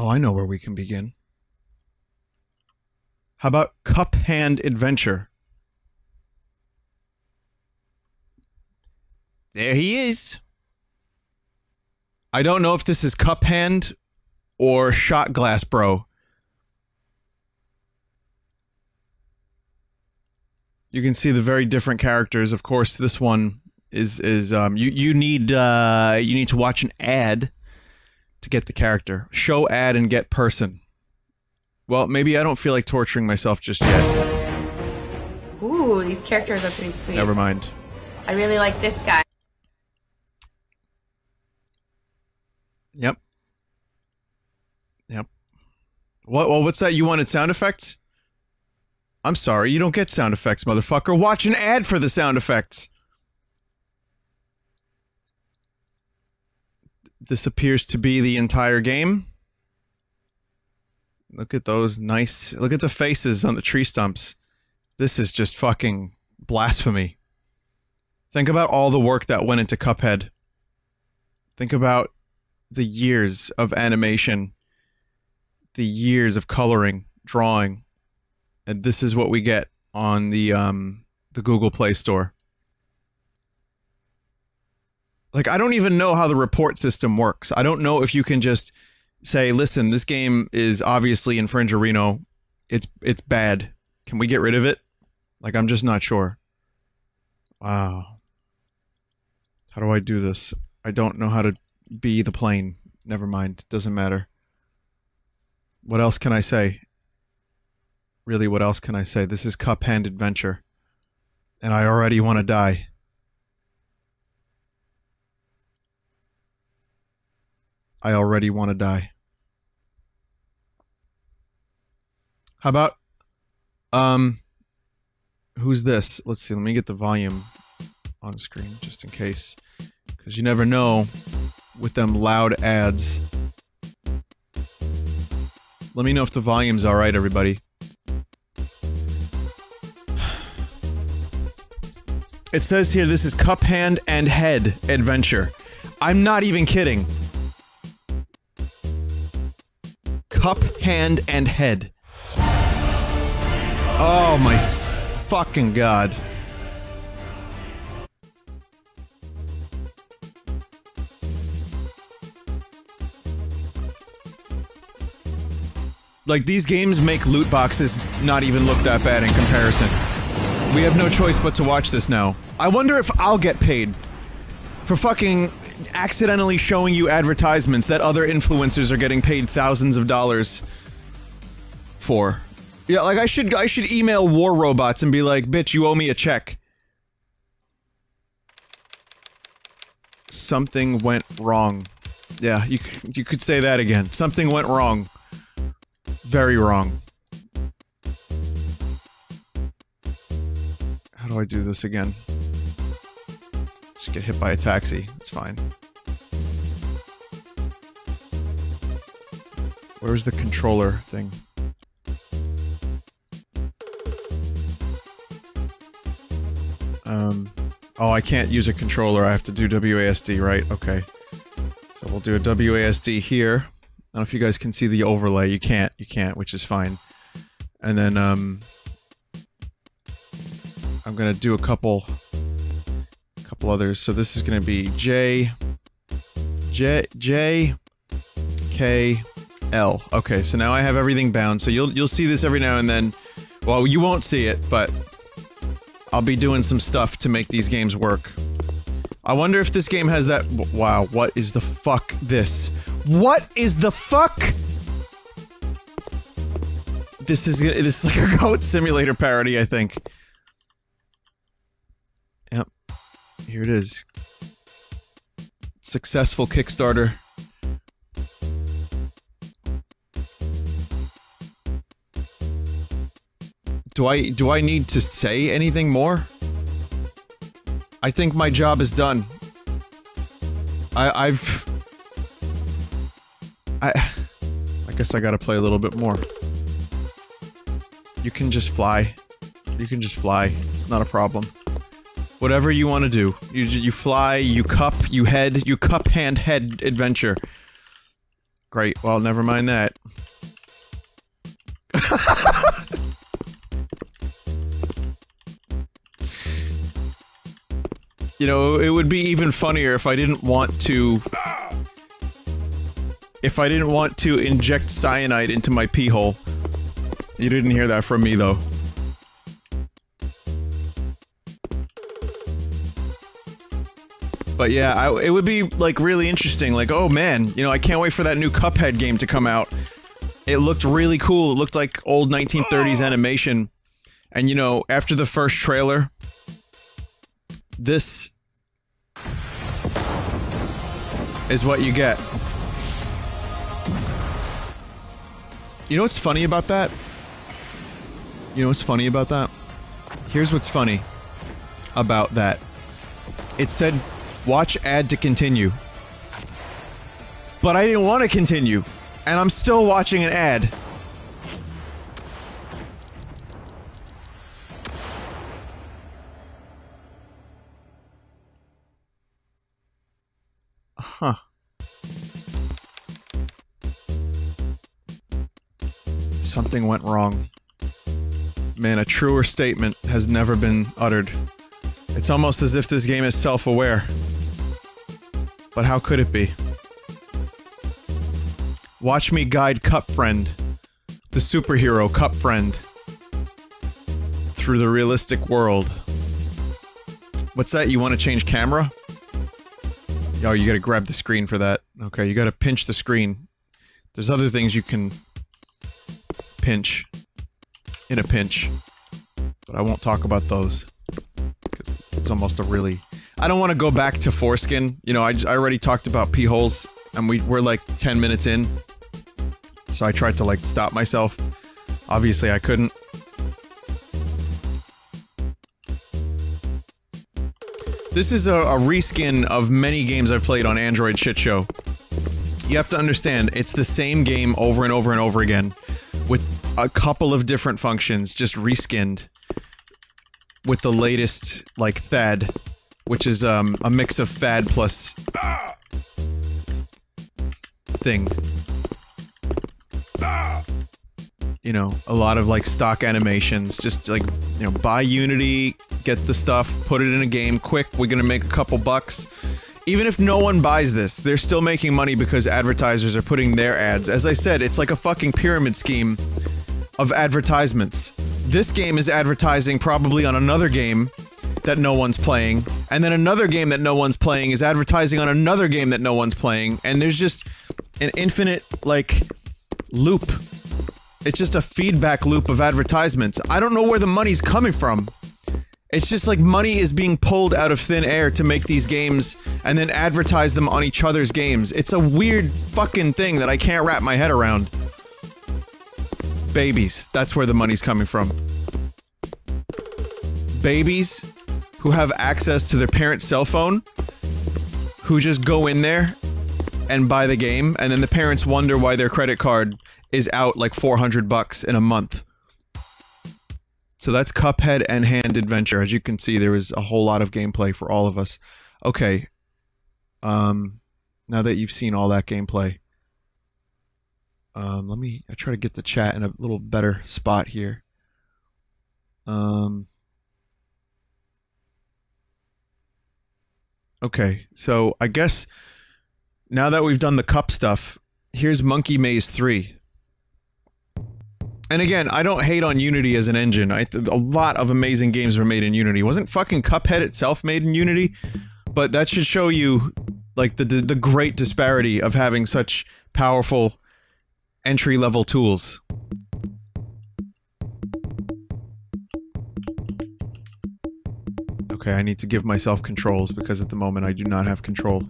Oh, I know where we can begin. How about Cup Hand Adventure? There he is. I don't know if this is Cup Hand or Shot Glass Bro. You can see the very different characters. Of course, this one is is um you you need uh you need to watch an ad to get the character. Show ad and get person. Well, maybe I don't feel like torturing myself just yet. Ooh, these characters are pretty sweet. Never mind. I really like this guy. Yep. Yep. What? Well, what's that? You wanted sound effects? I'm sorry, you don't get sound effects, motherfucker. Watch an ad for the sound effects. This appears to be the entire game. Look at those nice. Look at the faces on the tree stumps. This is just fucking blasphemy. Think about all the work that went into Cuphead. Think about the years of animation, the years of coloring, drawing, and this is what we get on the um the Google Play Store. Like I don't even know how the report system works. I don't know if you can just say, "Listen, this game is obviously infringerino. It's it's bad. Can we get rid of it?" Like I'm just not sure. Wow. How do I do this? I don't know how to be the plane. Never mind. Doesn't matter. What else can I say? Really, what else can I say? This is Cup Hand Adventure. And I already want to die. I already want to die. How about um who's this? Let's see. Let me get the volume on screen just in case cuz you never know with them loud ads. Let me know if the volume's all right everybody. It says here this is Cup Hand and Head Adventure. I'm not even kidding. Cup, hand, and head. Oh my fucking god. Like, these games make loot boxes not even look that bad in comparison. We have no choice but to watch this now. I wonder if I'll get paid for fucking accidentally showing you advertisements that other influencers are getting paid thousands of dollars for. Yeah, like I should I should email War Robots and be like, "Bitch, you owe me a check." Something went wrong. Yeah, you you could say that again. Something went wrong. Very wrong. How do I do this again? Just get hit by a taxi. It's fine. Where's the controller thing? Um, oh, I can't use a controller. I have to do WASD, right? Okay. So we'll do a WASD here. I don't know if you guys can see the overlay. You can't. You can't, which is fine. And then, um... I'm gonna do a couple... couple others. So this is gonna be J... J... J... K... L. Okay, so now I have everything bound, so you'll you'll see this every now and then. Well, you won't see it, but I'll be doing some stuff to make these games work. I wonder if this game has that- wow, what is the fuck this? What is the fuck? This is this is like a goat simulator parody, I think. Yep. Here it is. Successful Kickstarter. Do I do I need to say anything more? I think my job is done. I I've I I guess I gotta play a little bit more. You can just fly. You can just fly. It's not a problem. Whatever you want to do. You you fly, you cup, you head, you cup hand head adventure. Great. Well, never mind that. you know, it would be even funnier if I didn't want to if I didn't want to inject cyanide into my pee hole. You didn't hear that from me though. But yeah, I, it would be like really interesting. Like, oh man, you know, I can't wait for that new Cuphead game to come out. It looked really cool. It looked like old 1930s animation. And you know, after the first trailer, this is what you get. You know what's funny about that? You know what's funny about that? Here's what's funny about that. It said Watch ad to continue. But I didn't want to continue. And I'm still watching an ad. Huh. Something went wrong. Man, a truer statement has never been uttered. It's almost as if this game is self-aware. But how could it be? Watch me guide Cup Friend, the superhero Cup Friend, through the realistic world. What's that? You want to change camera? Oh, you gotta grab the screen for that. Okay, you gotta pinch the screen. There's other things you can pinch in a pinch, but I won't talk about those because it's almost a really I don't want to go back to foreskin. You know, I, I already talked about pee holes, and we, we're like 10 minutes in. So I tried to, like, stop myself. Obviously, I couldn't. This is a, a reskin of many games I've played on Android Shit Show. You have to understand, it's the same game over and over and over again, with a couple of different functions, just reskinned with the latest, like, THAAD which is um, a mix of fad plus thing. You know, a lot of like stock animations, just like, you know, buy Unity, get the stuff, put it in a game, quick, we're gonna make a couple bucks. Even if no one buys this, they're still making money because advertisers are putting their ads. As I said, it's like a fucking pyramid scheme of advertisements. This game is advertising probably on another game that no one's playing, and then another game that no one's playing is advertising on another game that no one's playing, and there's just an infinite, like, loop. It's just a feedback loop of advertisements. I don't know where the money's coming from. It's just like money is being pulled out of thin air to make these games and then advertise them on each other's games. It's a weird fucking thing that I can't wrap my head around. Babies. That's where the money's coming from. Babies who have access to their parent's cell phone who just go in there and buy the game and then the parents wonder why their credit card is out like 400 bucks in a month. So that's Cuphead and Hand Adventure. As you can see, there was a whole lot of gameplay for all of us. Okay. Um, now that you've seen all that gameplay, um, let me I try to get the chat in a little better spot here. Um, Okay, so I guess now that we've done the cup stuff, here's Monkey Maze 3. And again, I don't hate on Unity as an engine. I a lot of amazing games were made in Unity. Wasn't fucking Cuphead itself made in Unity? But that should show you like the the, the great disparity of having such powerful entry level tools. Okay, I need to give myself controls because at the moment I do not have control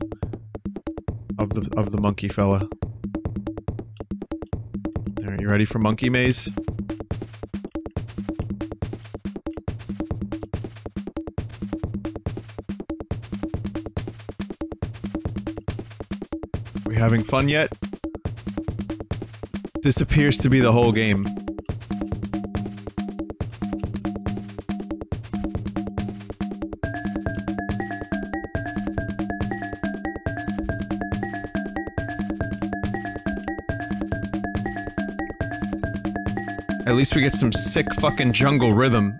of the of the monkey fella. Alright, you ready for monkey maze? We having fun yet? This appears to be the whole game. Least we get some sick fucking jungle rhythm.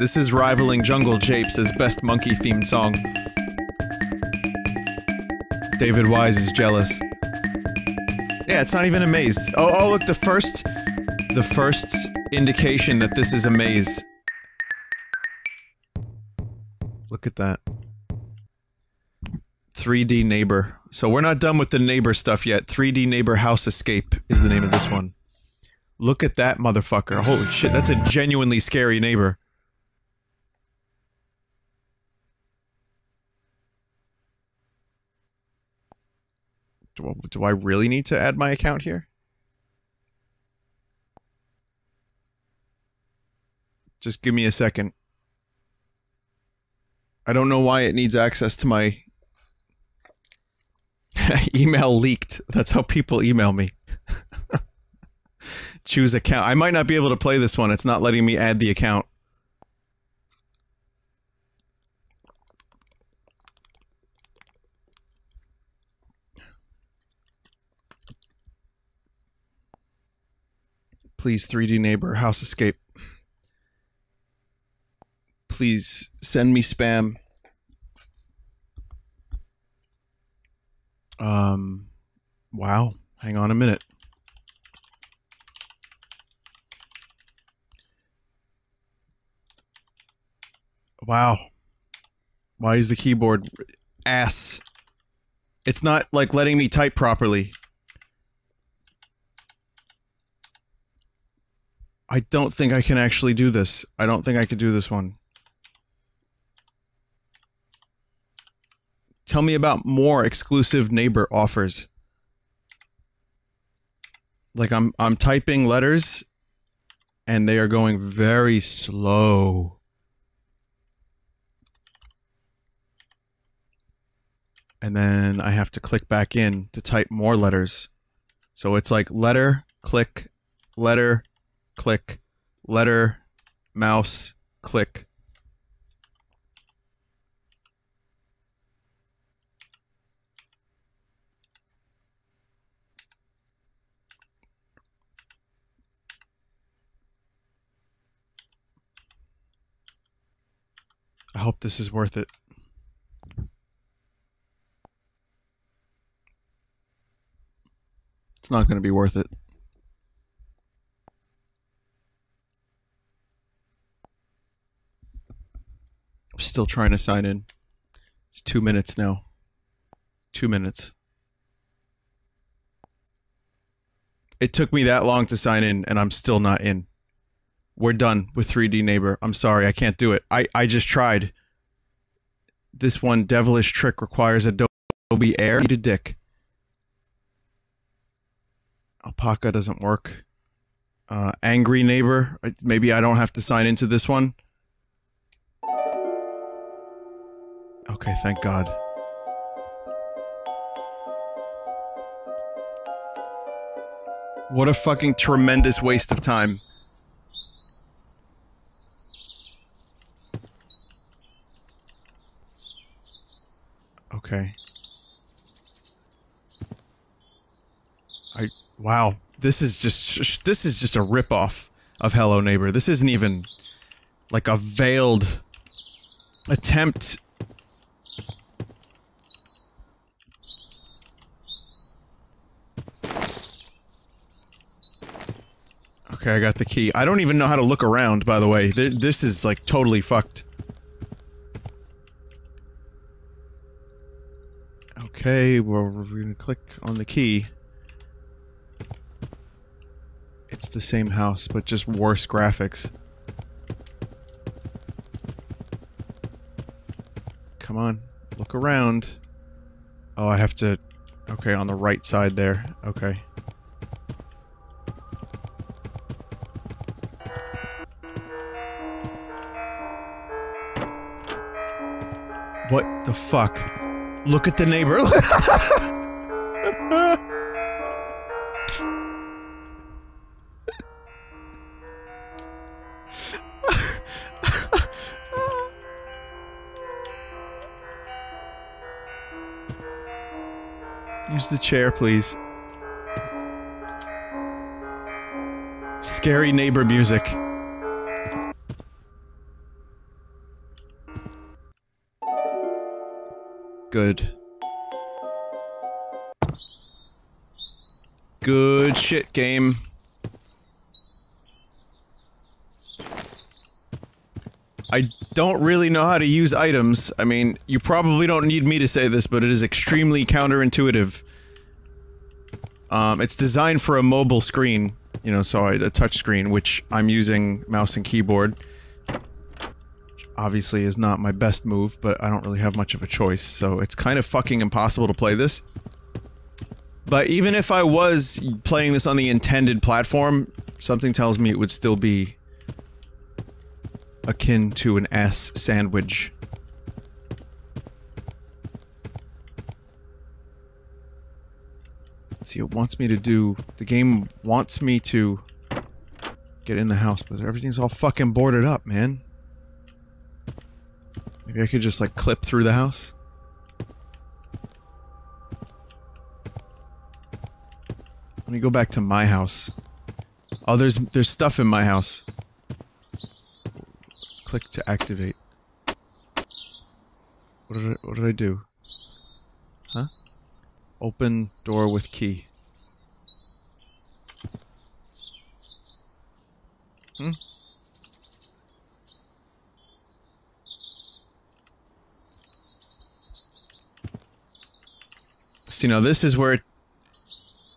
This is rivaling Jungle Japes as best monkey themed song. David Wise is jealous. Yeah, it's not even a maze. Oh, oh, look, the first, the first indication that this is a maze. Look at that. 3D Neighbor. So we're not done with the neighbor stuff yet. 3D Neighbor House Escape is the name of this one. Look at that motherfucker. Holy shit, that's a genuinely scary neighbor. Do, do I really need to add my account here? Just give me a second. I don't know why it needs access to my email leaked. That's how people email me. Choose account. I might not be able to play this one. It's not letting me add the account. Please, 3D neighbor, house escape. Please send me spam. Um, wow. Hang on a minute. Wow. Why is the keyboard ass? It's not like letting me type properly. I don't think I can actually do this. I don't think I could do this one. Tell me about more exclusive neighbor offers. Like I'm I'm typing letters and they are going very slow. And then I have to click back in to type more letters. So it's like letter, click, letter, click, letter, mouse, click. I hope this is worth it. It's not going to be worth it. I'm still trying to sign in. It's two minutes now. Two minutes. It took me that long to sign in, and I'm still not in. We're done with 3D Neighbor. I'm sorry, I can't do it. I, I just tried. This one devilish trick requires a Adobe Air. A dick. Alpaca doesn't work. Uh, angry neighbor. Maybe I don't have to sign into this one. Okay, thank God. What a fucking tremendous waste of time. Okay. I wow. This is just this is just a ripoff of Hello Neighbor. This isn't even like a veiled attempt Okay, I got the key. I don't even know how to look around, by the way. Th this is, like, totally fucked. Okay, well, we're gonna click on the key. It's the same house, but just worse graphics. Come on, look around. Oh, I have to... Okay, on the right side there. Okay. What the fuck? Look at the neighbor. the chair, please. Scary neighbor music. Good. Good shit, game. I don't really know how to use items. I mean, you probably don't need me to say this, but it is extremely counterintuitive. Um, it's designed for a mobile screen, you know, so a touch screen, which I'm using mouse and keyboard. Obviously is not my best move, but I don't really have much of a choice, so it's kind of fucking impossible to play this. But even if I was playing this on the intended platform, something tells me it would still be akin to an S sandwich. See, it wants me to do... The game wants me to get in the house, but everything's all fucking boarded up, man. Maybe I could just, like, clip through the house? Let me go back to my house. Oh, there's there's stuff in my house. Click to activate. What did I, what did I do? Huh? Open door with key. Hmm? See, now this is where it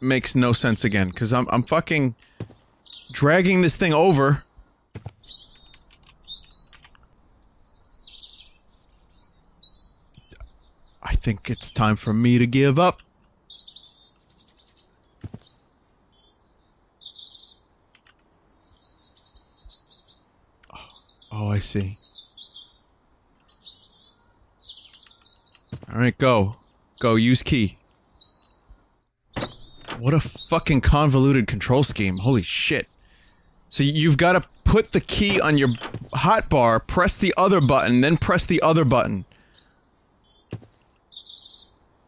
makes no sense again, because I'm, I'm fucking dragging this thing over. I think it's time for me to give up. I see. Alright, go. Go, use key. What a fucking convoluted control scheme. Holy shit. So you've got to put the key on your hotbar, press the other button, then press the other button.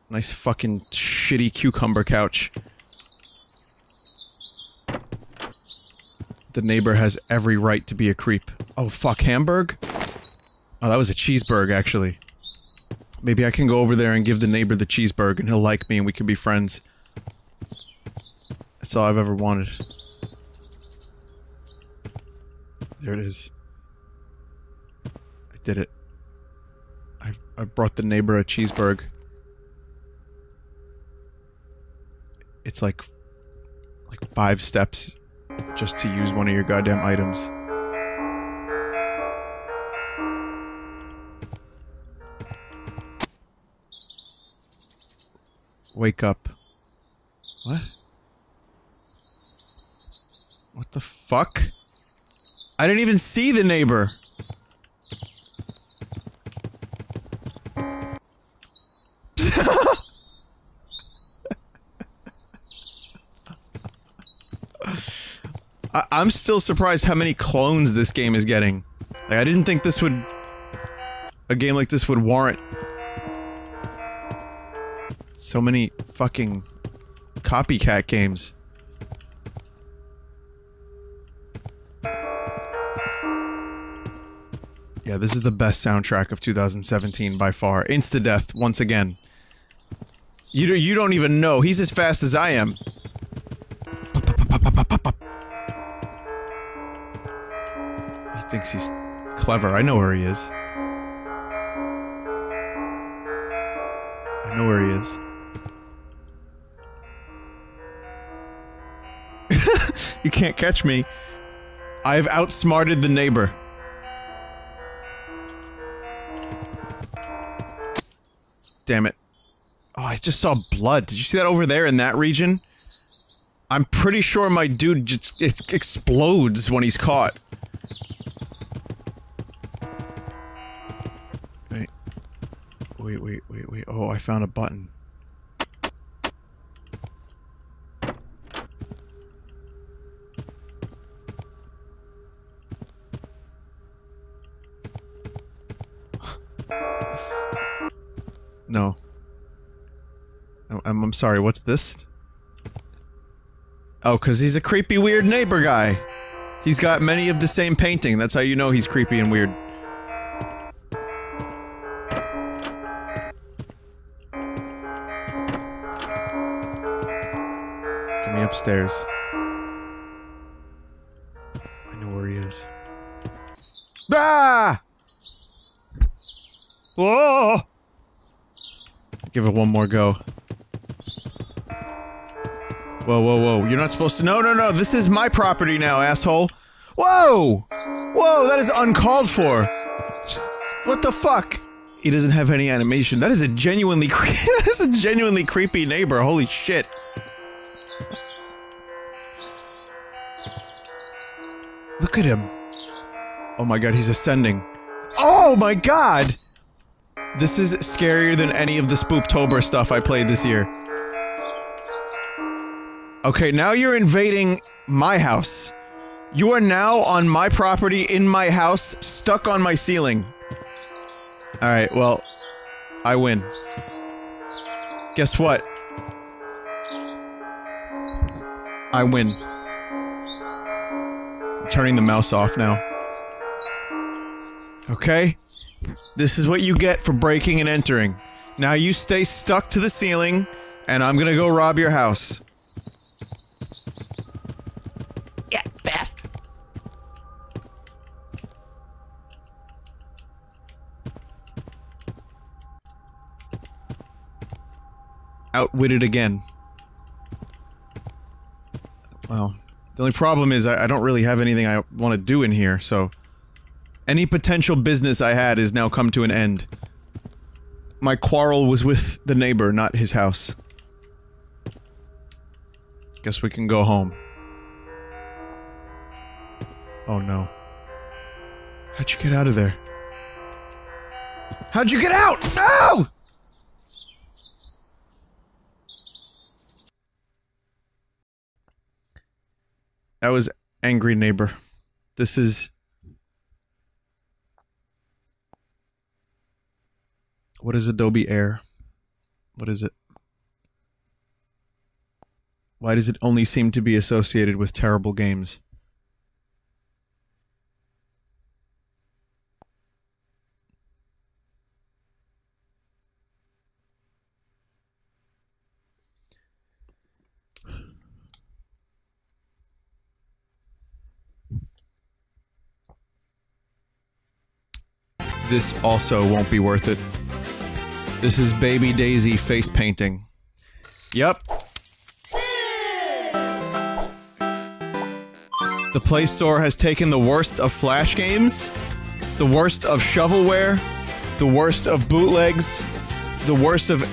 Nice fucking shitty cucumber couch. The neighbor has every right to be a creep. Oh fuck, Hamburg? Oh, that was a cheeseburg, actually. Maybe I can go over there and give the neighbor the cheeseburg and he'll like me and we can be friends. That's all I've ever wanted. There it is. I did it. I I brought the neighbor a cheeseburg. It's like like five steps just to use one of your goddamn items. Wake up. What? What the fuck? I didn't even see the neighbor. I I'm still surprised how many clones this game is getting. Like, I didn't think this would... A game like this would warrant... So many fucking copycat games. Yeah, this is the best soundtrack of 2017 by far. Insta-death, once again. You, you don't even know. He's as fast as I am. Thinks he's clever. I know where he is. I know where he is. you can't catch me. I've outsmarted the neighbor. Damn it. Oh, I just saw blood. Did you see that over there in that region? I'm pretty sure my dude just explodes when he's caught. Wait, wait, wait, wait. Oh, I found a button. No. I'm, I'm sorry, what's this? Oh, because he's a creepy, weird neighbor guy. He's got many of the same painting. That's how you know he's creepy and weird. Upstairs. I know where he is. Ah! Whoa! Give it one more go. Whoa, whoa, whoa. You're not supposed to- No, no, no! This is my property now, asshole! Whoa! Whoa, that is uncalled for! What the fuck? He doesn't have any animation. That is a genuinely that is a genuinely creepy neighbor, holy shit. Look at him. Oh my god, he's ascending. Oh my god! This is scarier than any of the Spooptober stuff I played this year. Okay, now you're invading my house. You are now on my property, in my house, stuck on my ceiling. Alright, well, I win. Guess what? I win. Turning the mouse off now. Okay? This is what you get for breaking and entering. Now you stay stuck to the ceiling, and I'm gonna go rob your house. Yeah, best. Outwitted again. Well, the only problem is I, I don't really have anything I want to do in here, so... Any potential business I had is now come to an end. My quarrel was with the neighbor, not his house. Guess we can go home. Oh no. How'd you get out of there? How'd you get out? No! That was angry neighbor. This is What is Adobe Air? What is it? Why does it only seem to be associated with terrible games? This also won't be worth it. This is Baby Daisy face painting. Yep. The Play Store has taken the worst of Flash games, the worst of shovelware, the worst of bootlegs, the worst of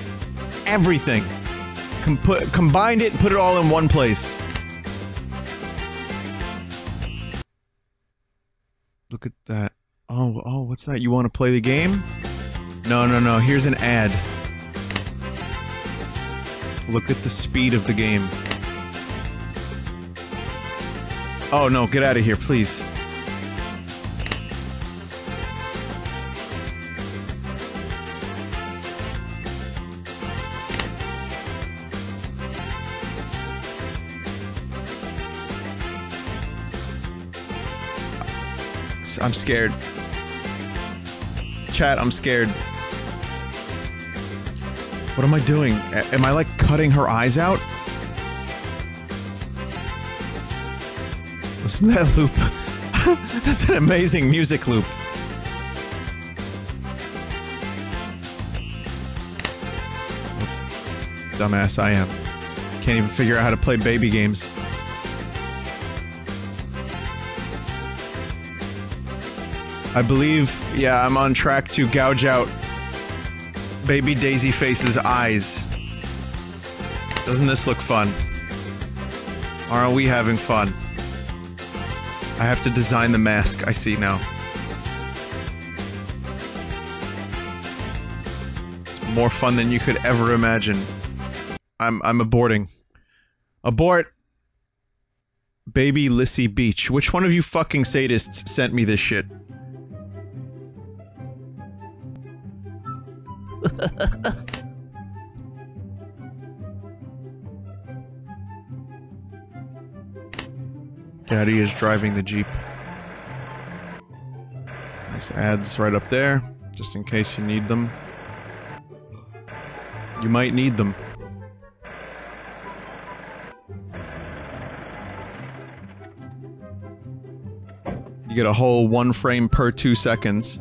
everything. Com combined it and put it all in one place. Look at that. Oh, oh, what's that? You want to play the game? No, no, no. Here's an ad. Look at the speed of the game. Oh no, get out of here, please. I'm scared. Chat, I'm scared. What am I doing? A am I like cutting her eyes out? Listen to that loop. That's an amazing music loop. Dumbass I am. Can't even figure out how to play baby games. I believe, yeah, I'm on track to gouge out baby Daisy Face's eyes. Doesn't this look fun? Aren't we having fun? I have to design the mask, I see now. It's more fun than you could ever imagine. I'm I'm aborting. Abort! Baby Lisi Beach. Which one of you fucking sadists sent me this shit? Daddy is driving the Jeep. Nice ads right up there, just in case you need them. You might need them. You get a whole one frame per two seconds.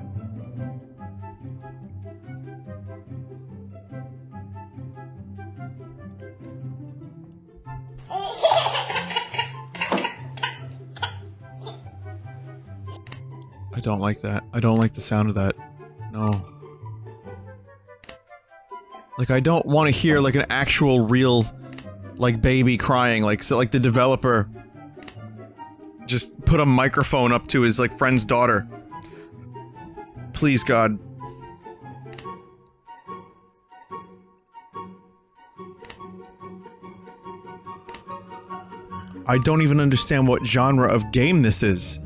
Don't like that. I don't like the sound of that. No. Like I don't want to hear like an actual real like baby crying like so like the developer just put a microphone up to his like friend's daughter. Please God. I don't even understand what genre of game this is.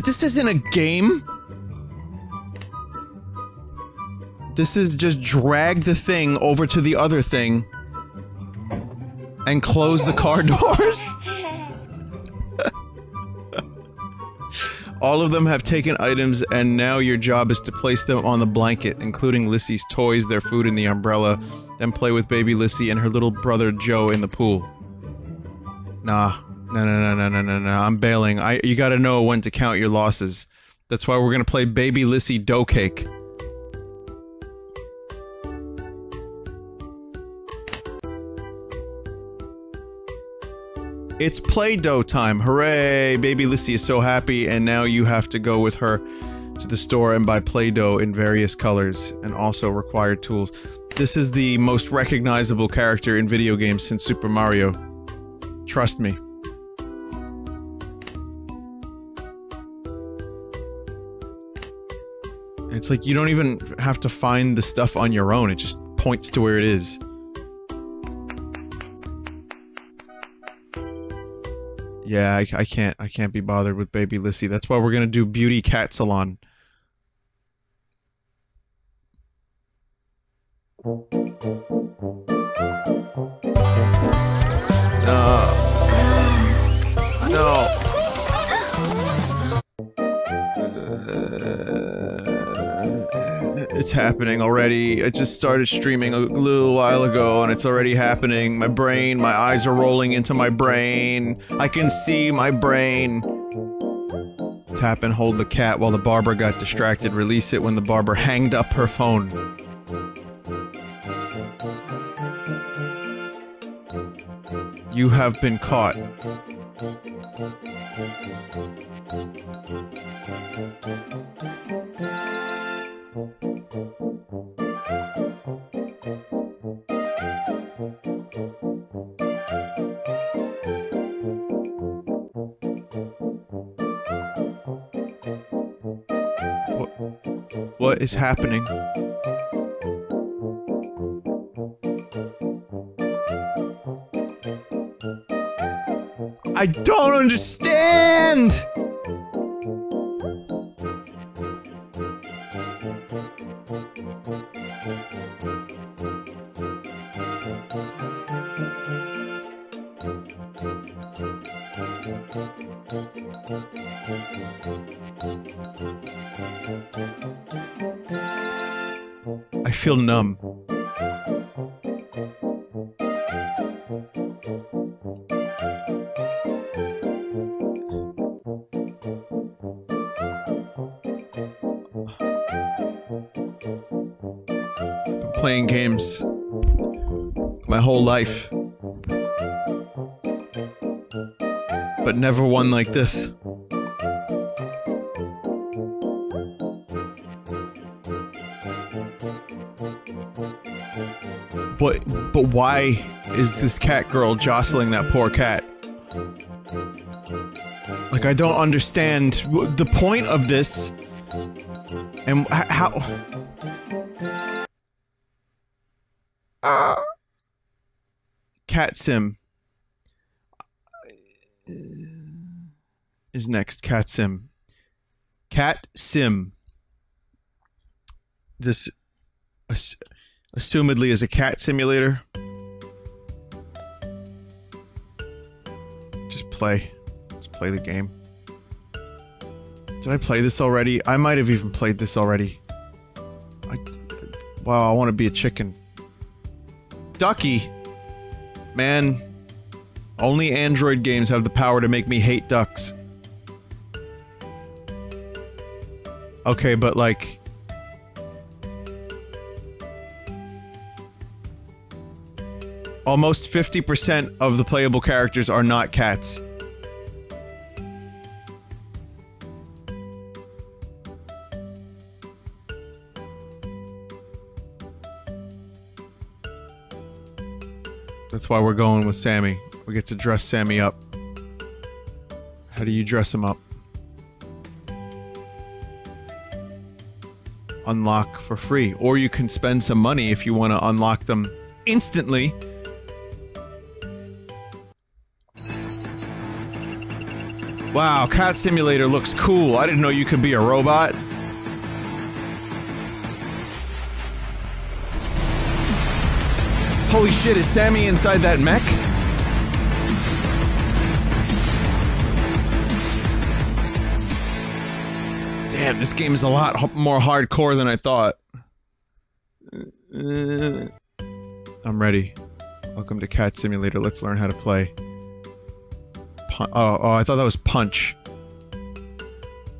This? Isn't a game. This is just drag the thing over to the other thing and close the car doors. All of them have taken items, and now your job is to place them on the blanket, including Lisi's toys, their food, and the umbrella. Then play with baby Lissy and her little brother Joe in the pool. Nah. No, no, no, no, no, no, no. I'm bailing. I you gotta know when to count your losses. That's why we're gonna play Baby Lisi Dough Cake. It's Play-Doh time! Hooray! Baby Lisi is so happy, and now you have to go with her to the store and buy Play-Doh in various colors, and also required tools. This is the most recognizable character in video games since Super Mario. Trust me. It's like you don't even have to find the stuff on your own, it just points to where it is. Yeah, I, I can't I can't be bothered with baby Lisi. That's why we're gonna do beauty cat salon. No. No. It's happening already. I just started streaming a little while ago and it's already happening. My brain, my eyes are rolling into my brain. I can see my brain. Tap and hold the cat while the barber got distracted. Release it when the barber hanged up her phone. You have been caught. What, is happening? I don't understand! Feel numb. Playing games my whole life. But never one like this. But but why is this cat girl jostling that poor cat? Like I don't understand the point of this and how uh. Cat Sim. is next? Cat Sim. Cat Sim. This ass- assumedly is a cat simulator. Just play. Just play the game. Did I play this already? I might have even played this already. I, wow, I want to be a chicken. Ducky. Man, only Android games have the power to make me hate ducks. Okay, but like... Almost 50% of the playable characters are not cats. That's why we're going with Sammy. We get to dress Sammy up. How do you dress him up? Unlock for free. Or you can spend some money if you want to unlock them instantly. Wow, Cat Simulator looks cool. I didn't know you could be a robot. Holy shit, is Sammy inside that mech? Damn, this game is a lot more hardcore than I thought. Uh, I'm ready. Welcome to Cat Simulator. Let's learn how to play. Oh, oh, I thought that was Punch.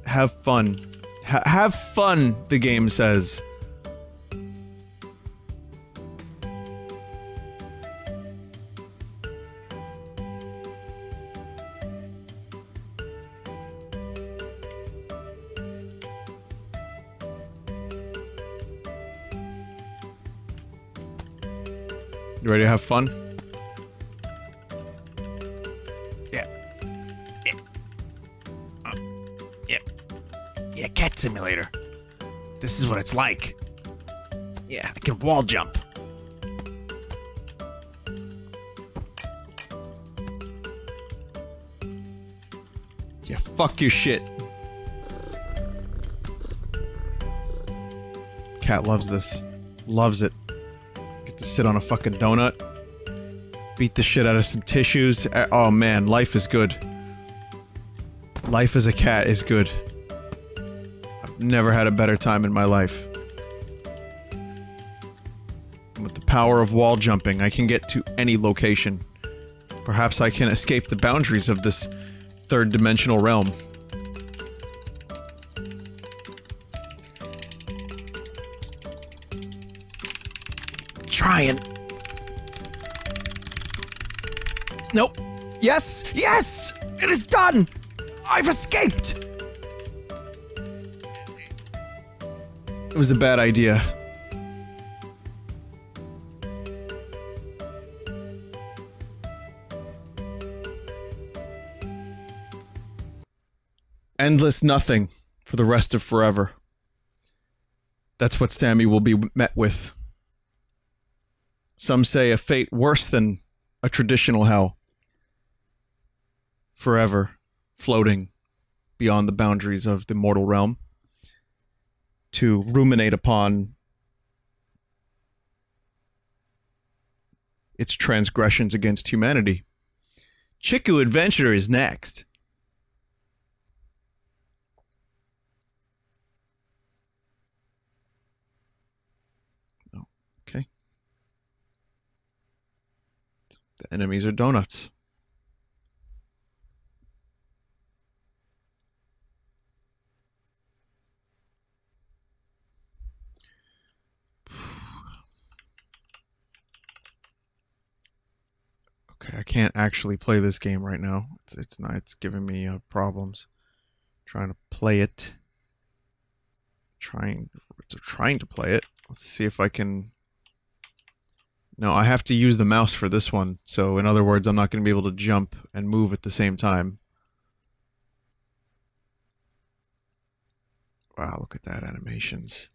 Have fun. Ha- have fun, the game says. You ready to have fun? This is what it's like. Yeah, I can wall jump. Yeah, fuck your shit. Cat loves this. Loves it. Get to sit on a fucking donut. Beat the shit out of some tissues. Uh, Oh man, life is good. Life as a cat is good. Never had a better time in my life. With the power of wall jumping, I can get to any location. Perhaps I can escape the boundaries of this third dimensional realm. Trying. Nope. Yes! Yes! It is done! I've escaped! Was a bad idea. Endless nothing for the rest of forever. That's what Sammy will be met with. Some say a fate worse than a traditional hell. Forever floating beyond the boundaries of the mortal realm to ruminate upon its transgressions against humanity. Chiku Adventure is next. Oh, okay. The enemies are donuts. I can't actually play this game right now. It's it's not. It's giving me uh, problems trying to play it. Trying, trying to play it. Let's see if I can. No, I have to use the mouse for this one. So, in other words, I'm not going to be able to jump and move at the same time. Wow, look at that animations.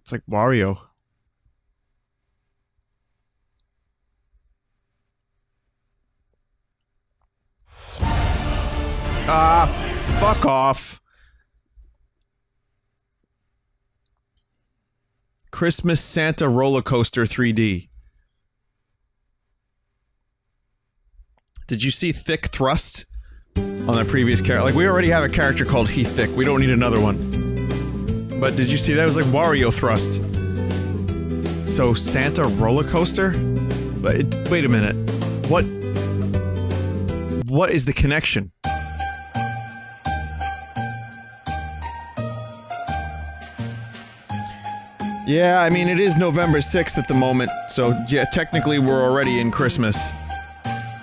It's like Wario. Ah, fuck off. Christmas Santa Roller Coaster 3D. Did you see Thick Thrust on the previous character? Like, we already have a character called He Thick. We don't need another one. But did you see that? It was like Wario Thrust. So, Santa Roller Coaster? But it, wait a minute. What? What is the connection? Yeah, I mean, it is November 6th at the moment, so yeah, technically we're already in Christmas.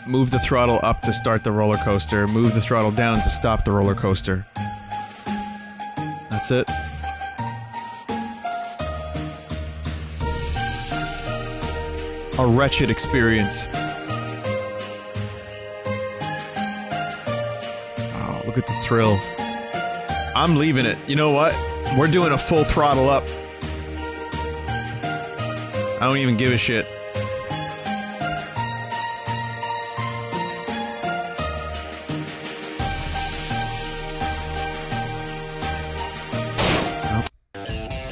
Move the throttle up to start the roller coaster, move the throttle down to stop the roller coaster. That's it. A wretched experience. Oh, look at the thrill. I'm leaving it. You know what? We're doing a full throttle up. I don't even give a shit.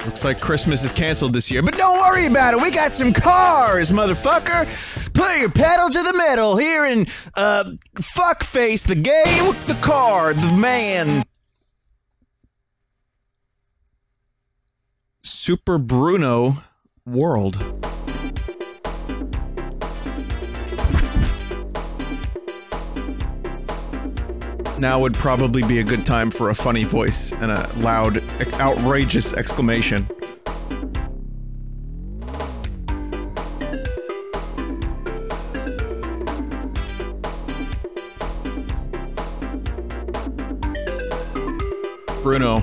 Looks like Christmas is canceled this year, but don't worry about it. We got some cars, motherfucker. Put your pedal to the metal here in uh fuckface the game, the car, the man. Super Bruno world. Now would probably be a good time for a funny voice and a loud, outrageous exclamation. Bruno,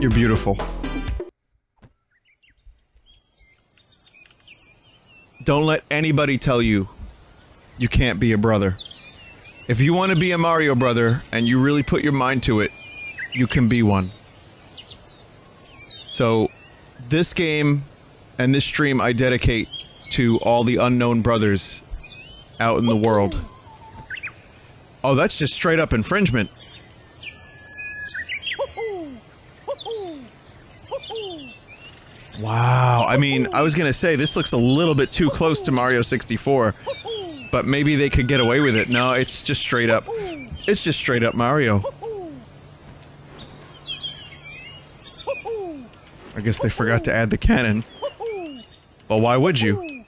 you're beautiful. Don't let anybody tell you you can't be a brother. If you want to be a Mario brother and you really put your mind to it, you can be one. So, this game and this stream I dedicate to all the unknown brothers out in the world. Oh, that's just straight up infringement. Wow, I mean, I was gonna say, this looks a little bit too close to Mario 64. But maybe they could get away with it. No, it's just straight up. It's just straight up Mario. I guess they forgot to add the cannon. Well, why would you?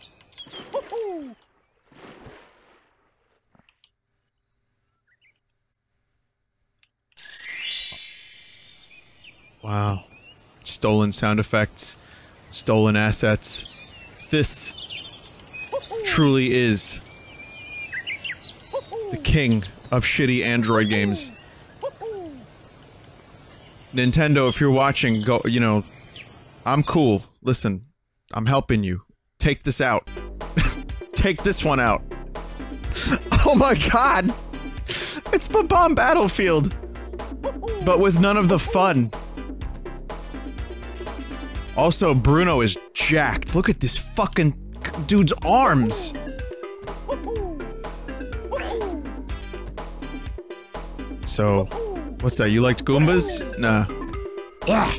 Wow. Stolen sound effects stolen assets. This truly is the king of shitty Android games. Nintendo, if you're watching, go, you know, I'm cool. Listen, I'm helping you. Take this out. Take this one out. oh my god! It's Bob-omb Battlefield! But with none of the fun. Also, Bruno is jacked. Look at this fucking dude's arms. So, what's that? You liked Goombas? Nah. Yeah.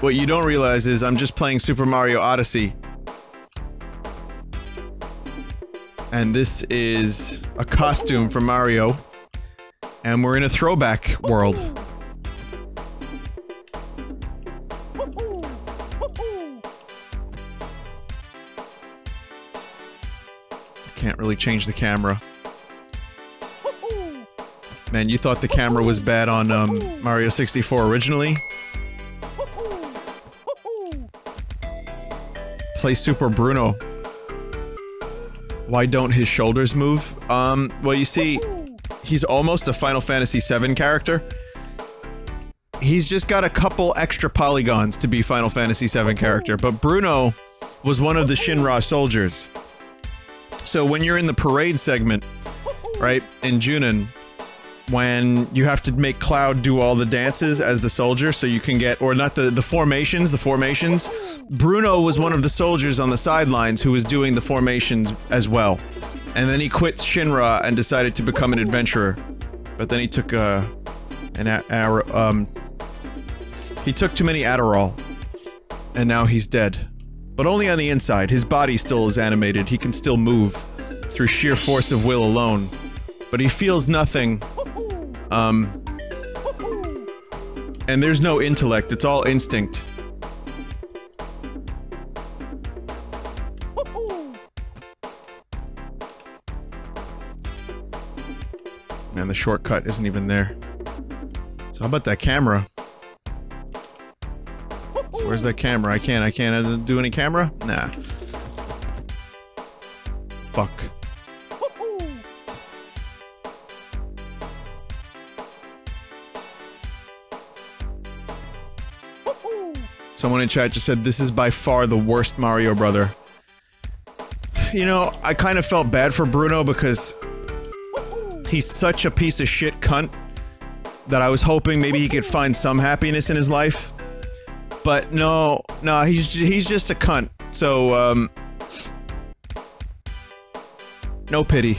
What you don't realize is I'm just playing Super Mario Odyssey. And this is a costume for Mario. And we're in a throwback world. Can't really change the camera. Man, you thought the camera was bad on um, Mario 64 originally? Play Super Bruno. Why don't his shoulders move? Um, well you see, he's almost a Final Fantasy VII character. He's just got a couple extra polygons to be Final Fantasy VII character, but Bruno was one of the Shinra soldiers. So when you're in the parade segment, right, in Junon, when you have to make Cloud do all the dances as the soldier so you can get or not the the formations, the formations. Bruno was one of the soldiers on the sidelines who was doing the formations as well. And then he quit Shinra and decided to become an adventurer. But then he took uh an a, a- um he took too many Adderall and now he's dead. But only on the inside. His body still is animated. He can still move through sheer force of will alone. But he feels nothing. Um. And there's no intellect, it's all instinct. Shortcut isn't even there. So how about that camera? So where's that camera? I can't, I can't do any camera? Nah. Fuck. Someone in chat just said this is by far the worst Mario brother. You know, I kind of felt bad for Bruno because he's such a piece of shit cunt that I was hoping maybe he could find some happiness in his life. But no, no, he's he's just a cunt. So um no pity.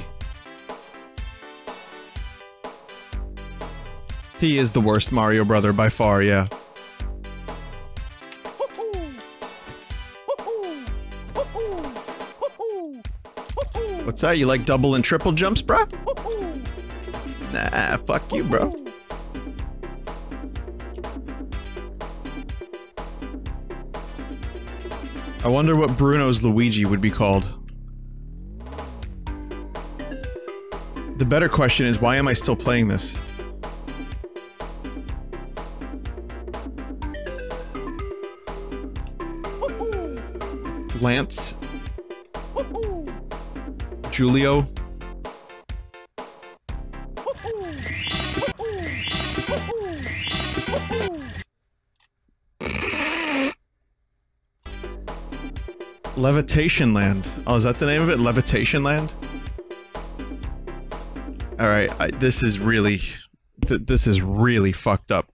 He is the worst Mario brother by far, yeah. What's that? You like double and triple jumps, bruh? Nah, fuck you, bro. I wonder what Bruno's Luigi would be called. The better question is, why am I still playing this? Lance? Julio? Levitation Land. Oh, is that the name of it? Levitation Land? Alright, this is really... Th this is really fucked up.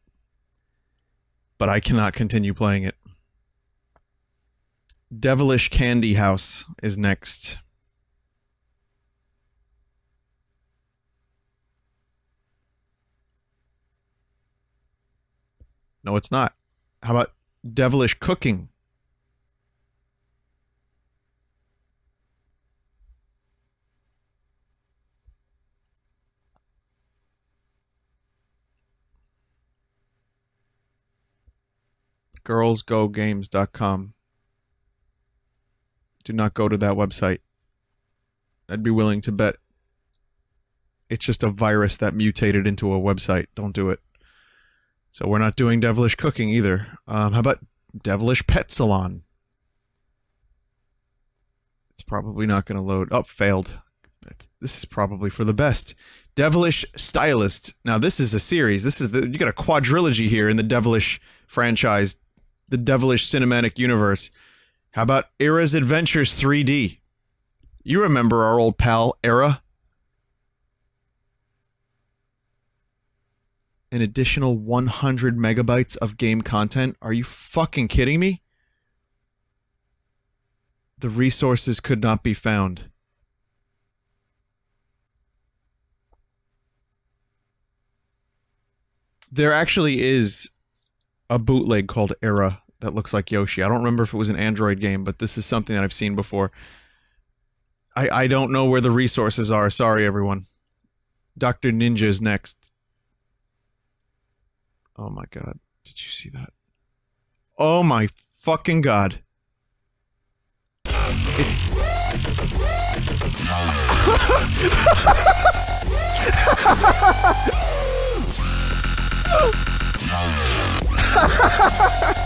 But I cannot continue playing it. Devilish Candy House is next. No, it's not. How about Devilish Cooking? girlsgogames.com. Do not go to that website. I'd be willing to bet it's just a virus that mutated into a website. Don't do it. So we're not doing devilish cooking either. Um, how about devilish pet salon? It's probably not going to load. Up, oh, failed. This is probably for the best. Devilish Stylist. Now this is a series. This is the you got a quadrilogy here in the Devilish franchise, the Devilish cinematic universe. How about Era's Adventures 3D? You remember our old pal Era? An additional 100 megabytes of game content? Are you fucking kidding me? The resources could not be found. There actually is a bootleg called Era that looks like Yoshi. I don't remember if it was an Android game, but this is something that I've seen before. I I don't know where the resources are. Sorry, everyone. Doctor Ninja is next. Oh my god! Did you see that? Oh my fucking god! It's.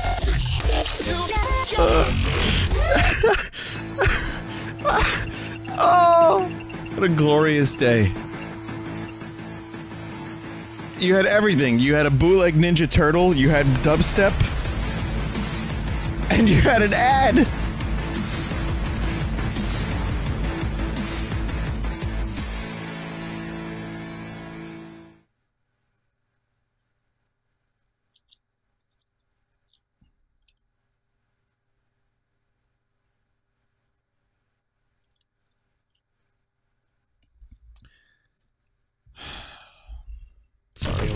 oh, what a glorious day. You had everything. You had a bootleg Ninja Turtle, you had dubstep, and you had an ad.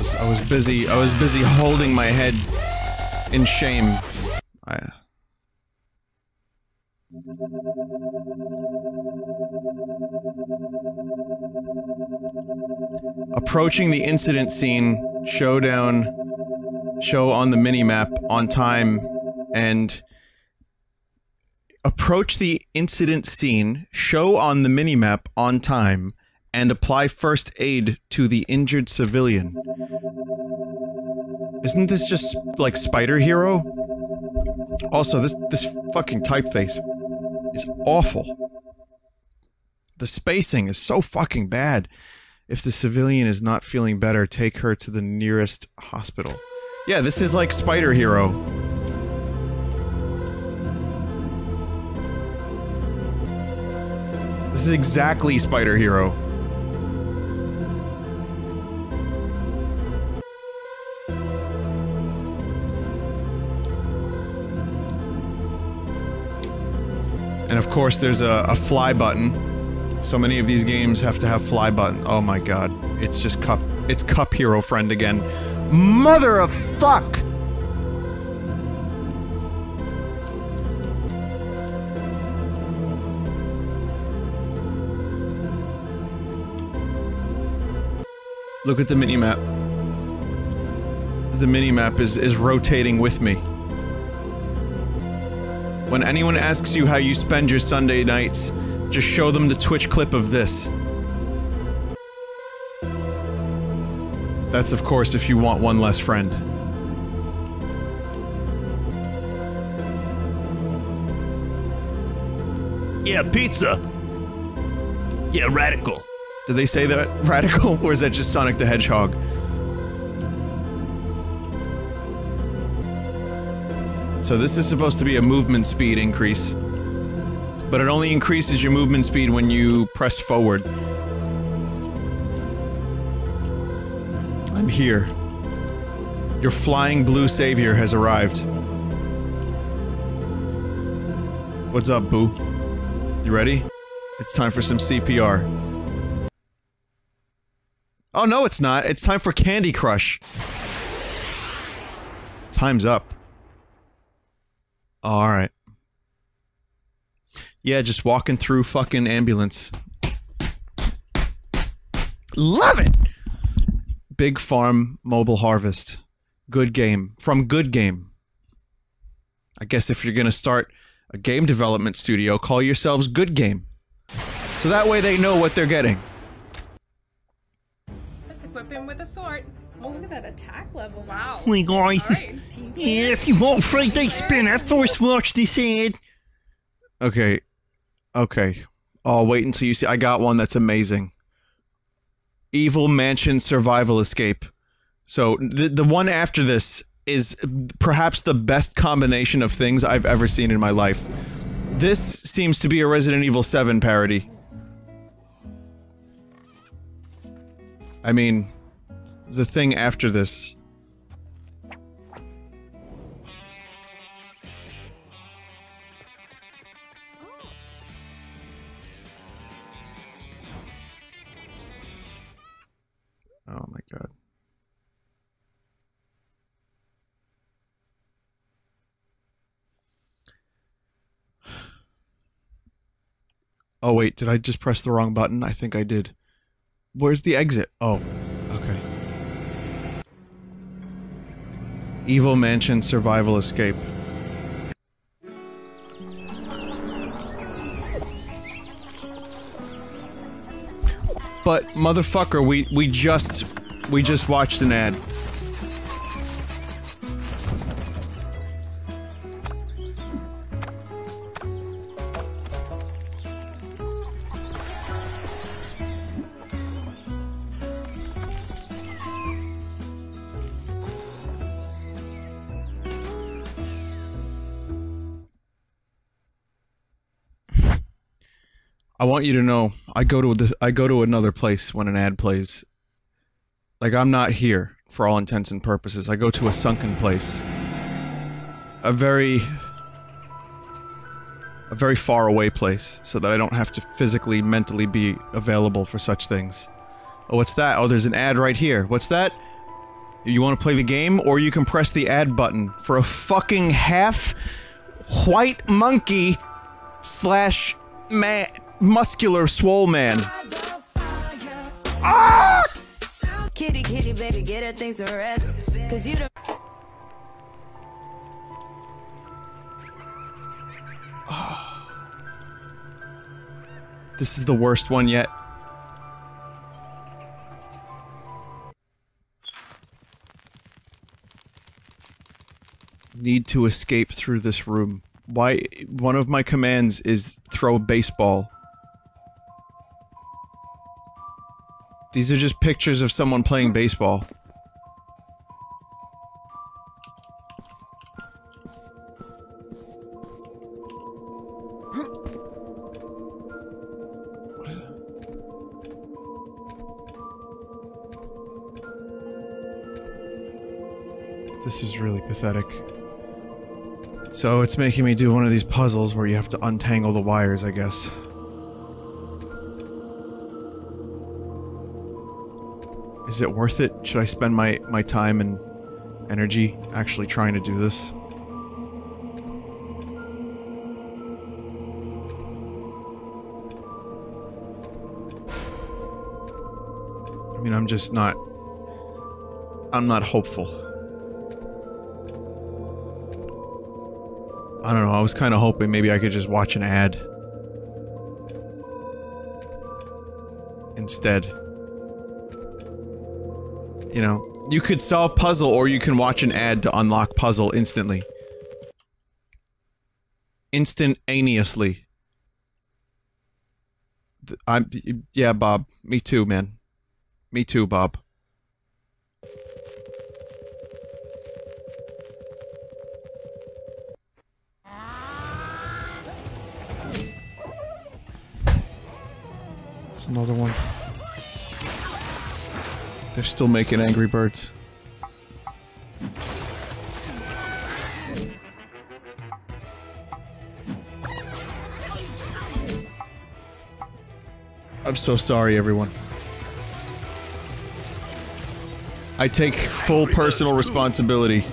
Was I was busy I was busy holding my head in shame. I Approaching the incident scene, showdown, show on the minimap on time, and approach the incident scene, show on the minimap on time, and apply first aid to the injured civilian. Isn't this just like Spider Hero? Also, this this fucking typeface is awful. The spacing is so fucking bad. If the civilian is not feeling better, take her to the nearest hospital. Yeah, this is like Spider Hero. This is exactly Spider Hero. And of course, there's a, a, fly button. So many of these games have to have fly button. Oh my god. It's just Cup. It's Cup Hero Friend again. Mother of fuck! Look at the minimap. The minimap is, is rotating with me. When anyone asks you how you spend your Sunday nights, just show them the Twitch clip of this. That's of course if you want one less friend. Yeah, pizza! Yeah, radical. Did they say that radical, or is that just Sonic the Hedgehog? So this is supposed to be a movement speed increase. But it only increases your movement speed when you press forward. I'm here. Your flying blue savior has arrived. What's up, boo? You ready? It's time for some CPR. Oh no, it's not. It's time for Candy Crush. Time's up. All right. Yeah, just walking through fucking ambulance. Love it. Big Farm Mobile Harvest. Good game. From Good Game. I guess if you're going to start a game development studio, call yourselves Good Game. So that way they know what they're getting. Let's equip him with a sword. Oh, look at that attack level. Wow. Hey guys, Alright. yeah, if you want a 3D spinner, first watch this ad. Okay. Okay. I'll wait until you see. I got one that's amazing. Evil Mansion Survival Escape. So the the one after this is perhaps the best combination of things I've ever seen in my life. This seems to be a Resident Evil 7 parody. I mean, the thing after this. Oh my god. Oh wait, did I just press the wrong button? I think I did. Where's the exit? Oh, okay. Evil Mansion Survival Escape. But motherfucker, we we just we just watched an ad. I want you to know I go to the I go to another place when an ad plays. Like I'm not here for all intents and purposes. I go to a sunken place. A very a very far away place so that I don't have to physically mentally be available for such things. Oh, what's that? Oh, there's an ad right here. What's that? You want to play the game, or you can press the ad button for a fucking half white monkey slash man muscular swole man. Ah! Kitty, kitty, baby, get her things to rest. Cause you don't. This is the worst one yet. Need to escape through this room. Why? One of my commands is throw a baseball. These are just pictures of someone playing baseball. This is really pathetic. So it's making me do one of these puzzles where you have to untangle the wires, I guess. Is it worth it? Should I spend my, my time and energy actually trying to do this? I mean, I'm just not... I'm not hopeful. I don't know, I was kind of hoping maybe I could just watch an ad. Instead. You know, you could solve puzzle or you can watch an ad to unlock puzzle instantly. Instantaneously. I'm, yeah, Bob. Me too, man. Me too, Bob. That's another one. They're still making Angry Birds. I'm so sorry, everyone. I take full personal responsibility.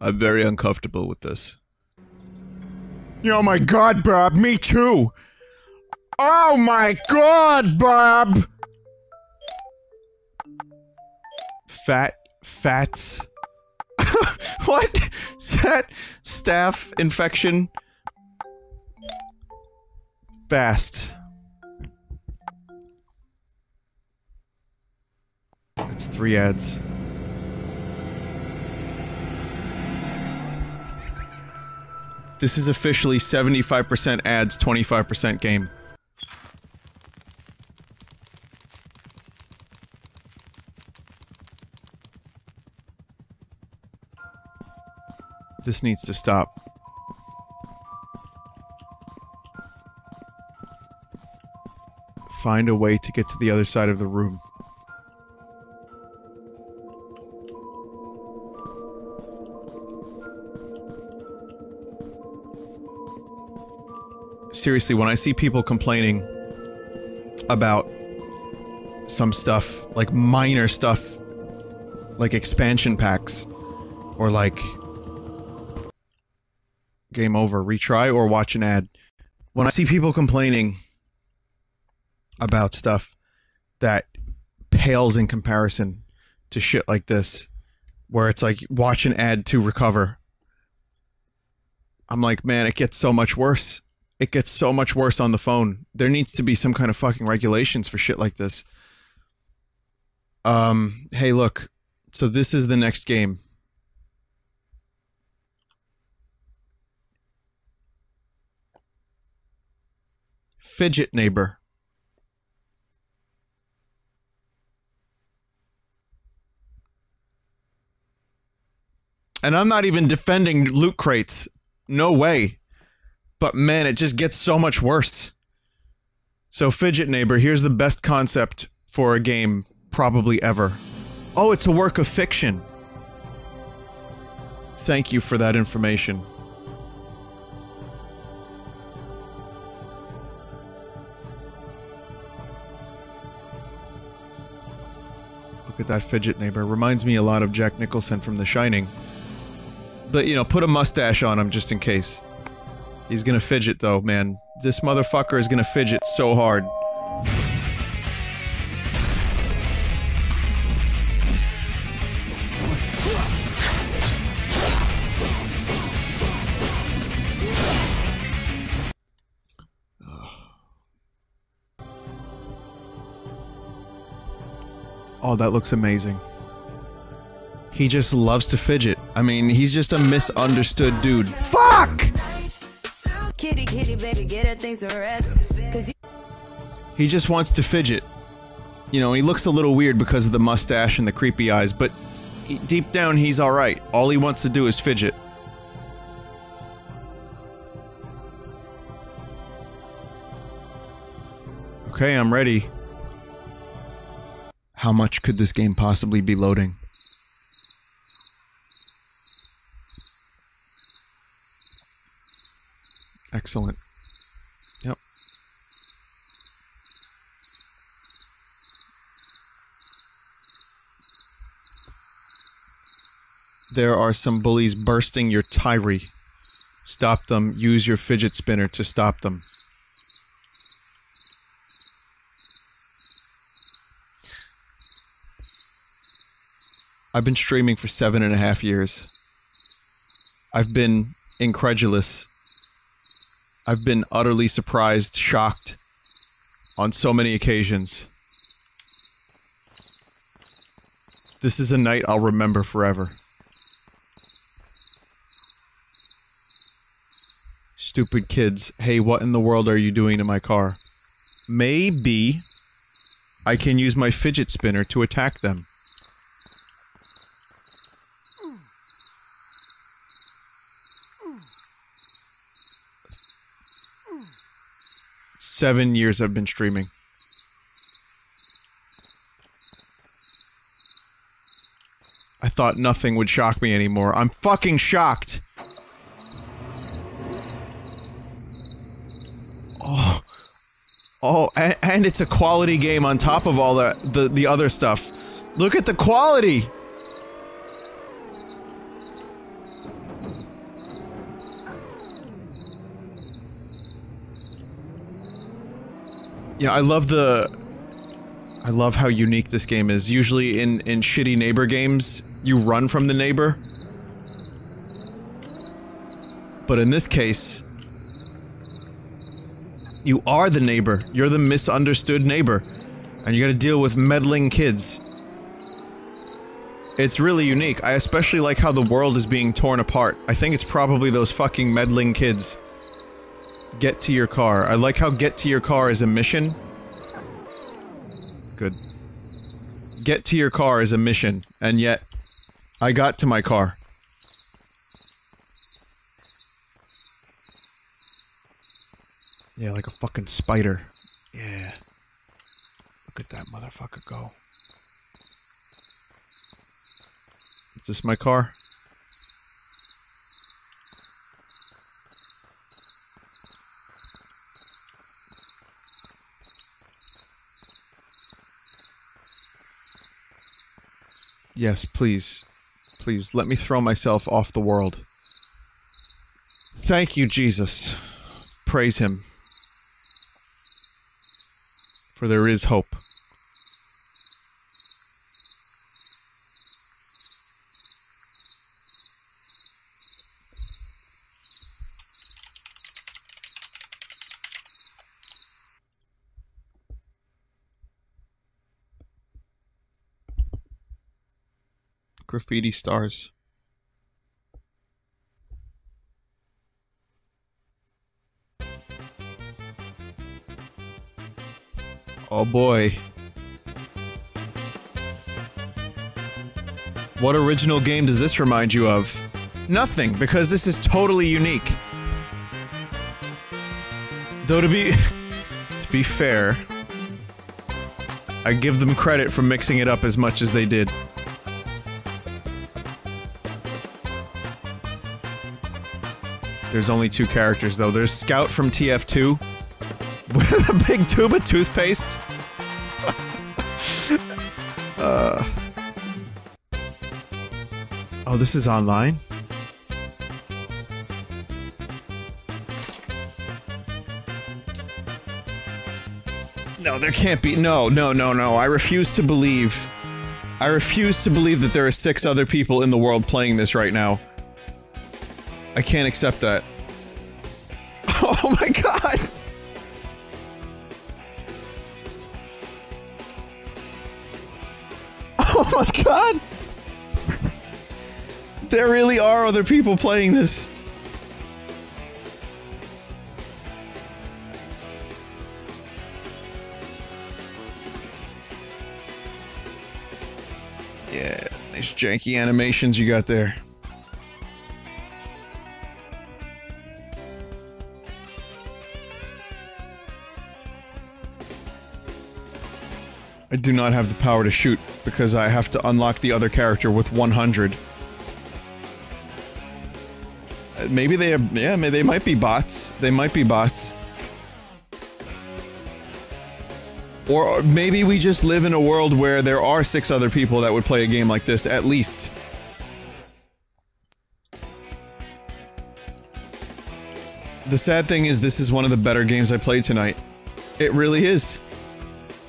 I'm very uncomfortable with this. Oh my god, Bob, me too! Oh my god, Bob! Fat, fats. what? Is that staph infection? Fast. It's three ads. This is officially 75% ads, 25% game. This needs to stop. Find a way to get to the other side of the room. Seriously, when I see people complaining about some stuff, like minor stuff, like expansion packs, or like game over, retry, or watch an ad. When I see people complaining about stuff that pales in comparison to shit like this, where it's like watch an ad to recover, I'm like, man, it gets so much worse. It gets so much worse on the phone. There needs to be some kind of fucking regulations for shit like this. Um, hey, look. So this is the next game. Fidget neighbor. And I'm not even defending loot crates. No way. But man, it just gets so much worse. So, Fidget Neighbor, here's the best concept for a game probably ever. Oh, it's a work of fiction. Thank you for that information. Look at that fidget neighbor. Reminds me a lot of Jack Nicholson from The Shining. But, you know, put a mustache on him just in case. He's gonna fidget though, man. This motherfucker is gonna fidget so hard. Oh, that looks amazing. He just loves to fidget. I mean, he's just a misunderstood dude. Fuck! Kitty, kitty, baby, get her things rest. Cause He just wants to fidget. You know, he looks a little weird because of the mustache and the creepy eyes, but he- deep down he's alright. All he wants to do is fidget. Okay, I'm ready. How much could this game possibly be loading? Excellent. Yep. There are some bullies bursting your Tyree. Stop them. Use your fidget spinner to stop them. I've been streaming for seven and a half years. I've been incredulous. I've been utterly surprised, shocked on so many occasions. This is a night I'll remember forever. Stupid kids. Hey, what in the world are you doing to my car? Maybe I can use my fidget spinner to attack them. Seven years I've been streaming. I thought nothing would shock me anymore. I'm fucking shocked. Oh. Oh, and, and it's a quality game on top of all the, the, the other stuff. Look at the quality! Yeah, I love the I love how unique this game is. Usually in in shitty neighbor games, you run from the neighbor. But in this case, you are the neighbor. You're the misunderstood neighbor. And you got to deal with meddling kids. It's really unique. I especially like how the world is being torn apart. I think it's probably those fucking meddling kids. Get to your car. I like how get to your car is a mission. Good. Get to your car is a mission, and yet I got to my car. Yeah, like a fucking spider. Yeah. Look at that motherfucker go. Is this my car? Yes, please. Please, let me throw myself off the world. Thank you, Jesus. Praise him. For there is hope. Graffiti stars. Oh boy. What original game does this remind you of? Nothing, because this is totally unique. Though to be to be fair, I give them credit for mixing it up as much as they did. There's only two characters though. There's Scout from TF2 with a big tube of toothpaste. uh, Oh, this is online? No, there can't be. No, no, no, no. I refuse to believe. I refuse to believe that there are six other people in the world playing this right now. I can't accept that. Oh my god! Oh my god! There really are other people playing this. Yeah, nice janky animations you got there. Do not have the power to shoot because I have to unlock the other character with 100. Uh, Maybe they have, yeah, they might be bots. They might be bots. Or maybe we just live in a world where there are six other people that would play a game like this, at least. The sad thing is this is one of the better games I played tonight. It really is.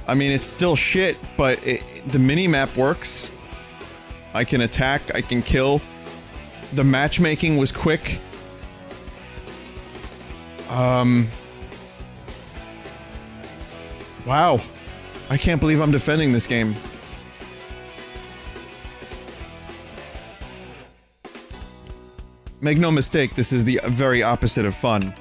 I mean, it's still shit, but it, the mini-map works. I can attack, I can kill. The matchmaking was quick. Um... Wow. I can't believe I'm defending this game. Make no mistake, this is the very opposite of fun.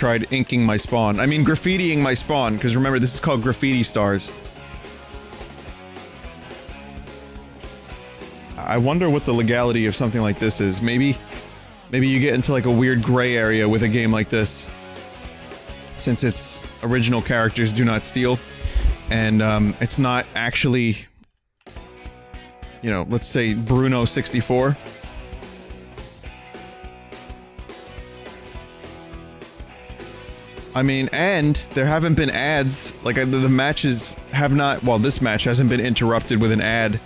Tried inking my spawn. I mean graffitiing my spawn, because remember, this is called Graffiti Stars. I wonder what the legality of something like this is. Maybe... Maybe you get into like a weird gray area with a game like this. Since its original characters do not steal. And, um, it's not actually... You know, let's say Bruno 64. I mean, and there haven't been ads. Like, the, the matches have not... Well, this match hasn't been interrupted with an ad.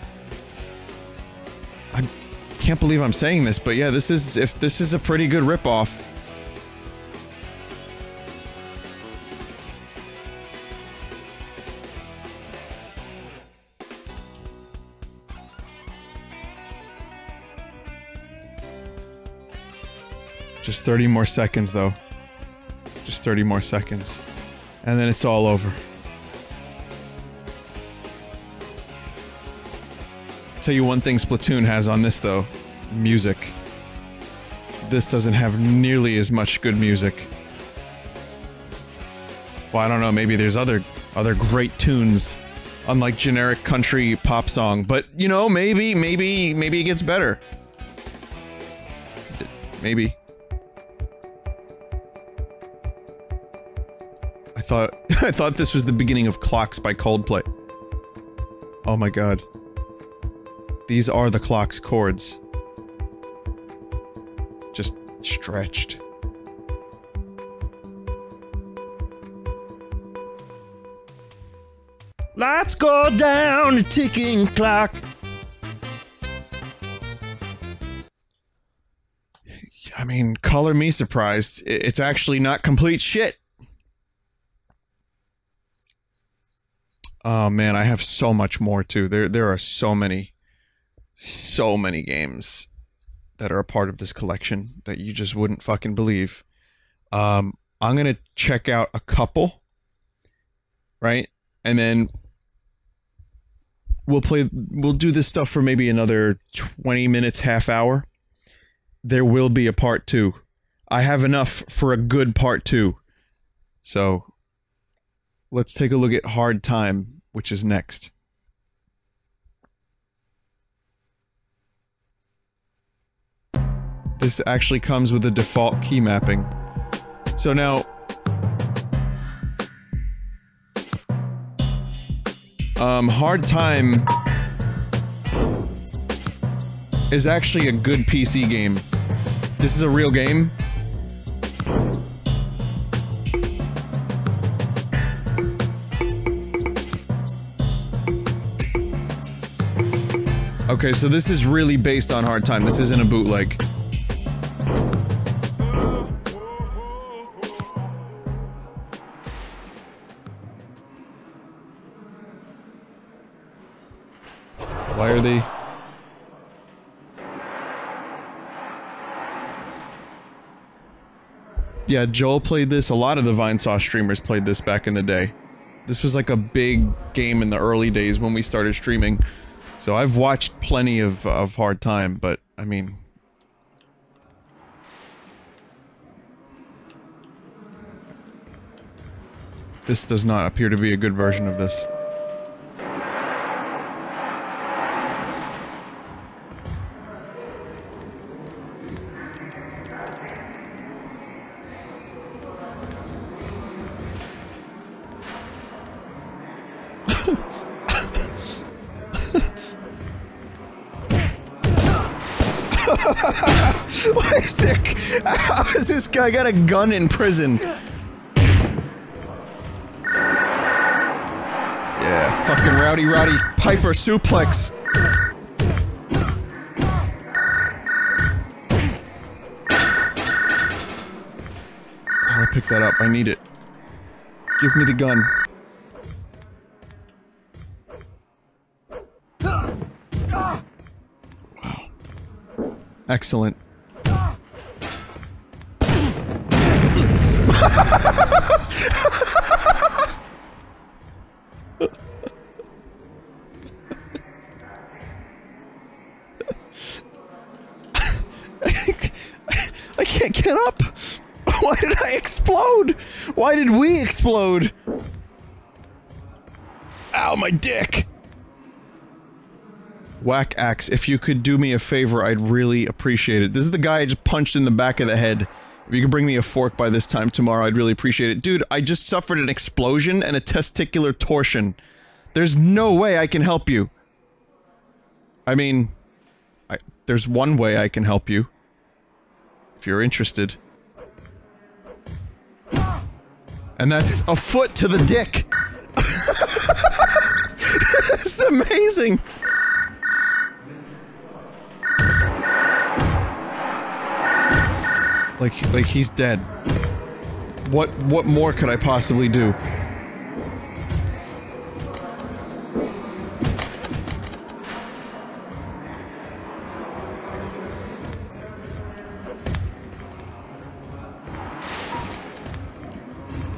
I can't believe I'm saying this, but yeah, this is... If this is a pretty good ripoff. Just 30 more seconds, though. Just 30 more seconds. And then it's all over. Tell you one thing Splatoon has on this, though. Music. This doesn't have nearly as much good music. Well, I don't know, maybe there's other other great tunes. Unlike generic country pop song. But, you know, maybe, maybe, maybe it gets better. Maybe. Thought I thought this was the beginning of Clocks by Coldplay. Oh my god. These are the clock's chords. Just stretched. Lights go down, a ticking clock. I mean, color me surprised. It's actually not complete shit. Oh man, I have so much more too. There there are so many so many games that are a part of this collection that you just wouldn't fucking believe. Um I'm going to check out a couple right? And then we'll play we'll do this stuff for maybe another 20 minutes, half hour. There will be a part 2. I have enough for a good part 2. So let's take a look at Hard Time, which is next. This actually comes with a default key mapping. So now um Hard Time is actually a good PC game. This is a real game. Okay, so this is really based on Hard Time. This isn't a bootleg. Why are they... Yeah, Joel played this. A lot of the Vinesauce streamers played this back in the day. This was like a big game in the early days when we started streaming. So I've watched plenty of, of Hard Time, but, I mean... This does not appear to be a good version of this. Guy got a gun in prison? Yeah, fucking Rowdy Roddy Piper suplex. I'll pick that up. I need it. Give me the gun. Wow. Excellent. I can't get up. Why did I explode? Why did we explode? Ow, my dick. Whack Axe, if you could do me a favor, I'd really appreciate it. This is the guy I just punched in the back of the head. If you could bring me a fork by this time tomorrow, I'd really appreciate it. Dude, I just suffered an explosion and a testicular torsion. There's no way I can help you. I mean, I, there's one way I can help you. If you're interested. And that's a foot to the dick. it's amazing. Like, like he's dead. What, what more could I possibly do?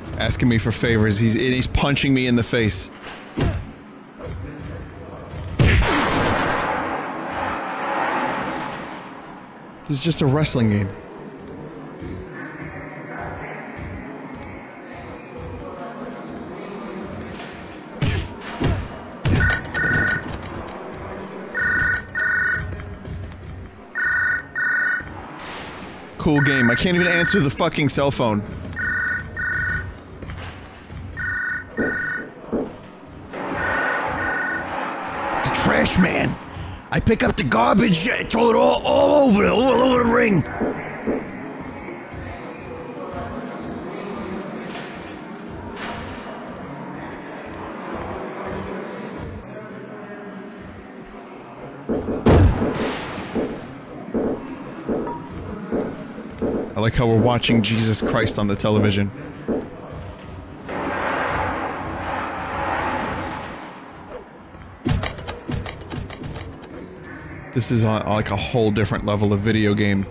He's asking me for favors. He's, he's punching me in the face. This is just a wrestling game. Cool game. I can't even answer the fucking cell phone. The trash man. I pick up the garbage, I throw it all, all over, all over the ring. Like how we're watching Jesus Christ on the television. This is like a whole different level of video game.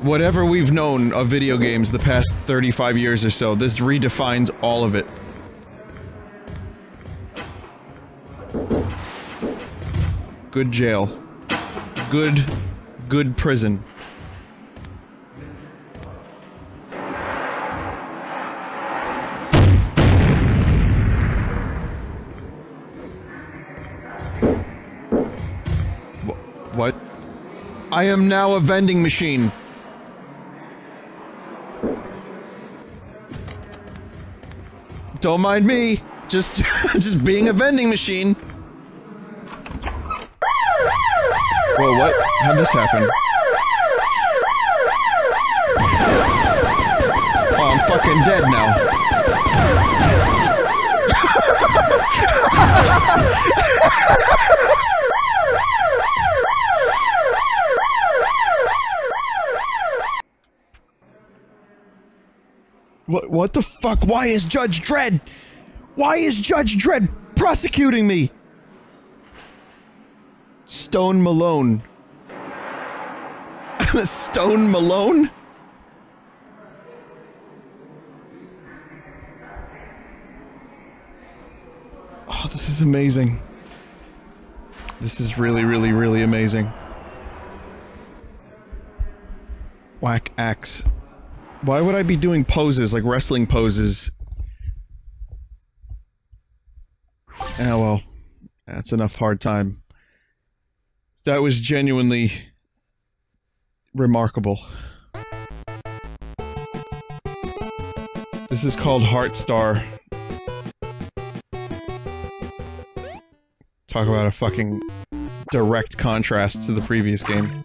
Whatever we've known of video games the past 35 years or so, this redefines all of it. Good jail. Good, good prison. I am now a vending machine. Don't mind me. Just, just being a vending machine. Whoa, what? How'd this happen? Oh, I'm fucking dead now. What, what the fuck? Why is Judge Dredd? Why is Judge Dredd prosecuting me? Stone Malone. Stone Malone? Oh, this is amazing. This is really, really, really amazing. Whack axe. Why would I be doing poses, like wrestling poses? Ah, well. That's enough hard time. That was genuinely remarkable. This is called Heartstar. Talk about a fucking direct contrast to the previous game.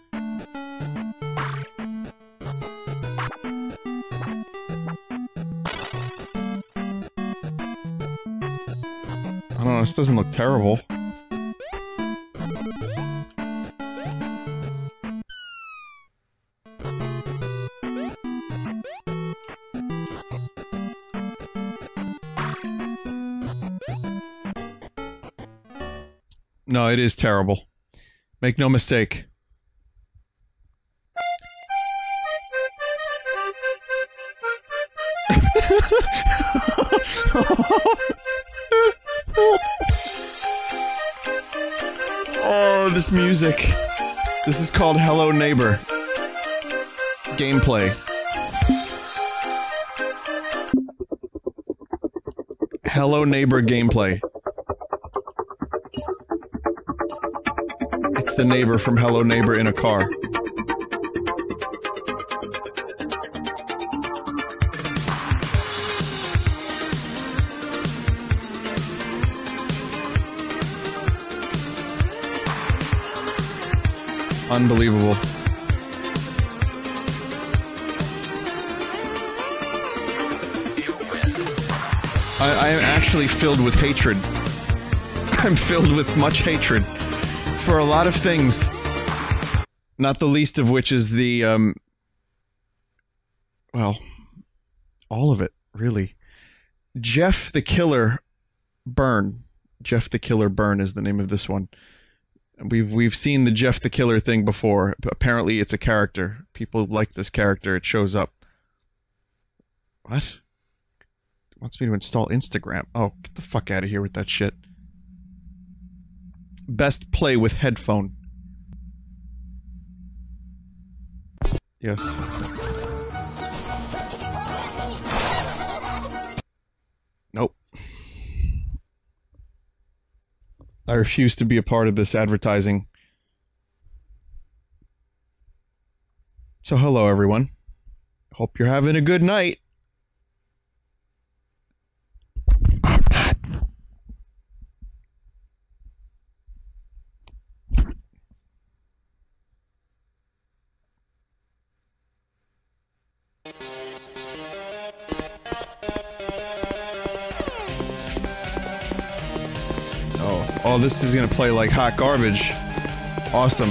This doesn't look terrible. No, it is terrible. Make no mistake. Music. This is called Hello Neighbor. Gameplay. Hello Neighbor gameplay. It's the neighbor from Hello Neighbor in a car. Unbelievable. I, I am actually filled with hatred. I'm filled with much hatred for a lot of things. Not the least of which is the, um, well, all of it, really. Jeff the Killer Burn. Jeff the Killer Burn is the name of this one. We've we've seen the Jeff the Killer thing before. Apparently, it's a character. People like this character. It shows up. What? Wants me to install Instagram. Oh, get the fuck out of here with that shit. Best play with headphone. Yes. I refuse to be a part of this advertising. So hello everyone. Hope you're having a good night. Oh, this is gonna play like hot garbage. Awesome.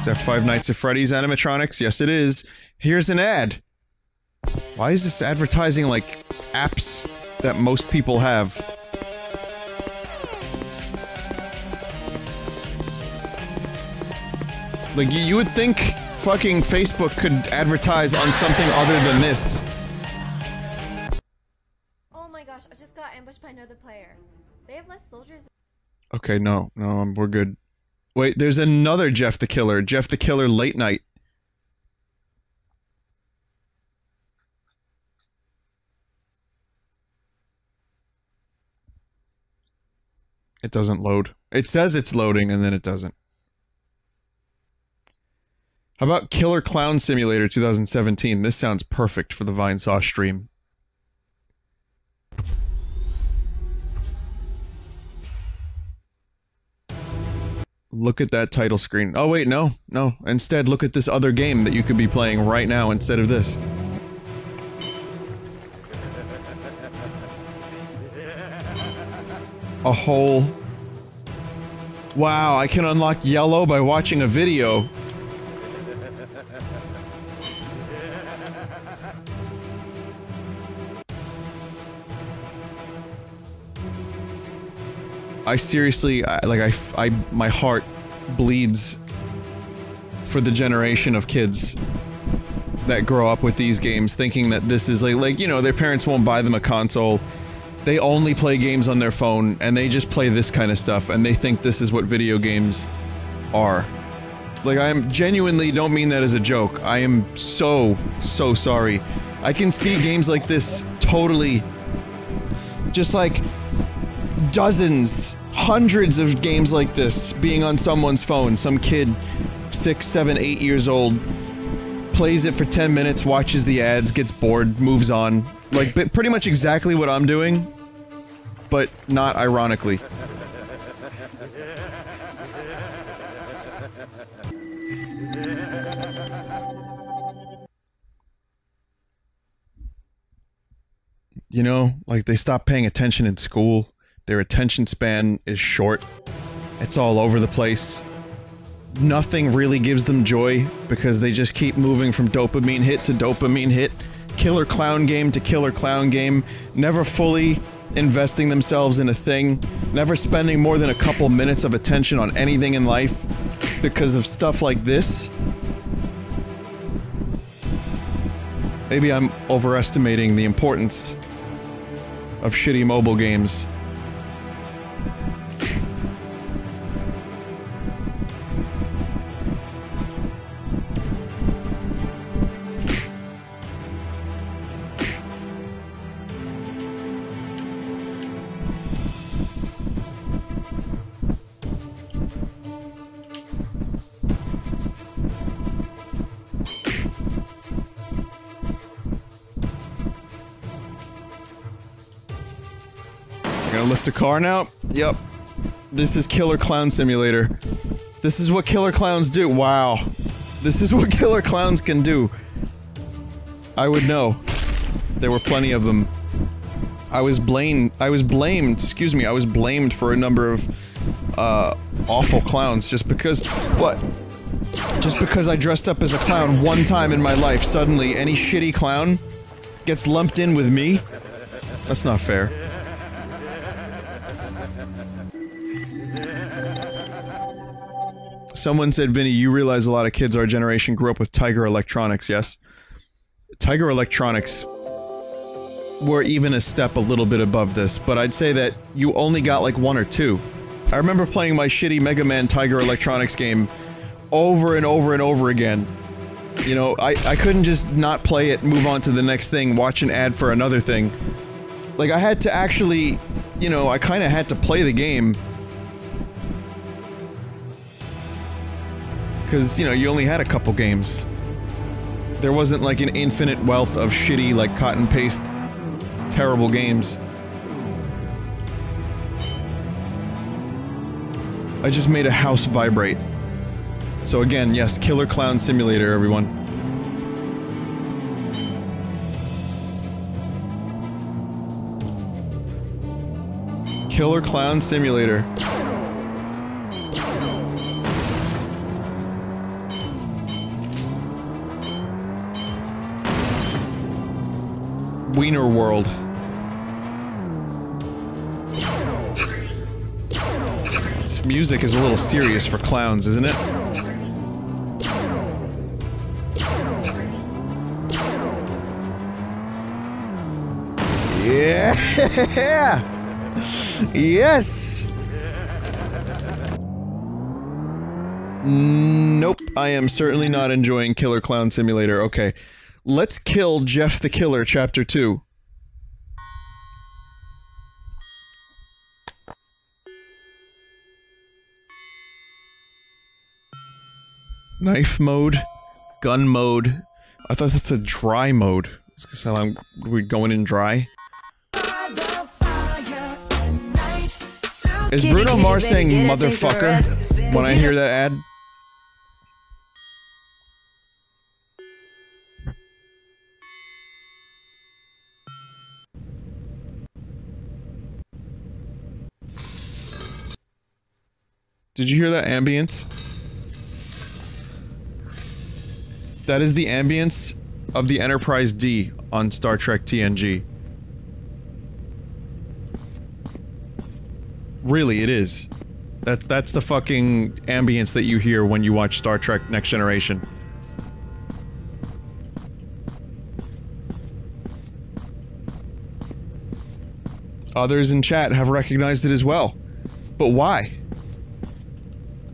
Is that Five Nights at Freddy's animatronics? Yes, it is. Here's an ad. Why is this advertising like apps that most people have? Like, you, you would think fucking Facebook could advertise on something other than this. Another player. They have less soldiers. Okay, no, no, um, we're good. Wait, there's another Jeff the Killer. Jeff the Killer Late Night. It doesn't load. It says it's loading and then it doesn't. How about Killer Clown Simulator 2017? This sounds perfect for the Vinesauce stream. Look at that title screen. Oh wait, no, no. Instead, look at this other game that you could be playing right now instead of this. A whole... Wow, I can unlock yellow by watching a video. I seriously, I, like, I, I- my heart bleeds for the generation of kids that grow up with these games thinking that this is like, like, you know, their parents won't buy them a console. They only play games on their phone and they just play this kind of stuff and they think this is what video games are. Like, I am genuinely don't mean that as a joke. I am so, so sorry. I can see games like this totally just like dozens, hundreds of games like this being on someone's phone. Some kid, six, seven, eight years old, plays it for 10 minutes, watches the ads, gets bored, moves on. Like, pretty much exactly what I'm doing, but not ironically. You know, like they stop paying attention in school. Their attention span is short. It's all over the place. Nothing really gives them joy because they just keep moving from dopamine hit to dopamine hit, killer clown game to killer clown game, never fully investing themselves in a thing, never spending more than a couple minutes of attention on anything in life because of stuff like this. Maybe I'm overestimating the importance of shitty mobile games. Car now? Yep. This is Killer Clown Simulator. This is what killer clowns do. Wow. This is what killer clowns can do. I would know. There were plenty of them. I was blamed. I was blamed. Excuse me. I was blamed for a number of uh, awful clowns just because. What? Just because I dressed up as a clown one time in my life, suddenly any shitty clown gets lumped in with me? That's not fair. Someone said, Vinny, you realize a lot of kids our generation grew up with Tiger Electronics, yes? Tiger Electronics were even a step a little bit above this, but I'd say that you only got like one or two. I remember playing my shitty Mega Man Tiger Electronics game over and over and over again. You know, I, I couldn't just not play it, move on to the next thing, watch an ad for another thing. Like, I had to actually, you know, I kind of had to play the game. Because, you know, you only had a couple games. There wasn't like an infinite wealth of shitty, like, cut and paste, terrible games. I just made a house vibrate. So again, yes, Killer Clown Simulator, everyone. Killer Clown Simulator. Wiener World. This music is a little serious for clowns, isn't it? Yeah! Yes! Nope, I am certainly not enjoying Killer Clown Simulator. Okay, let's kill Jeff the Killer, Chapter 2. Knife mode, gun mode. I thought that's a dry mode. So I'm we going in dry. Is Bruno Mars saying get a taste of motherfucker when I hear that ad? Did you hear that ambience? That is the ambience of the Enterprise D on Star Trek TNG. Really, it is. That that's the fucking ambience that you hear when you watch Star Trek Next Generation. Others in chat have recognized it as well. But why?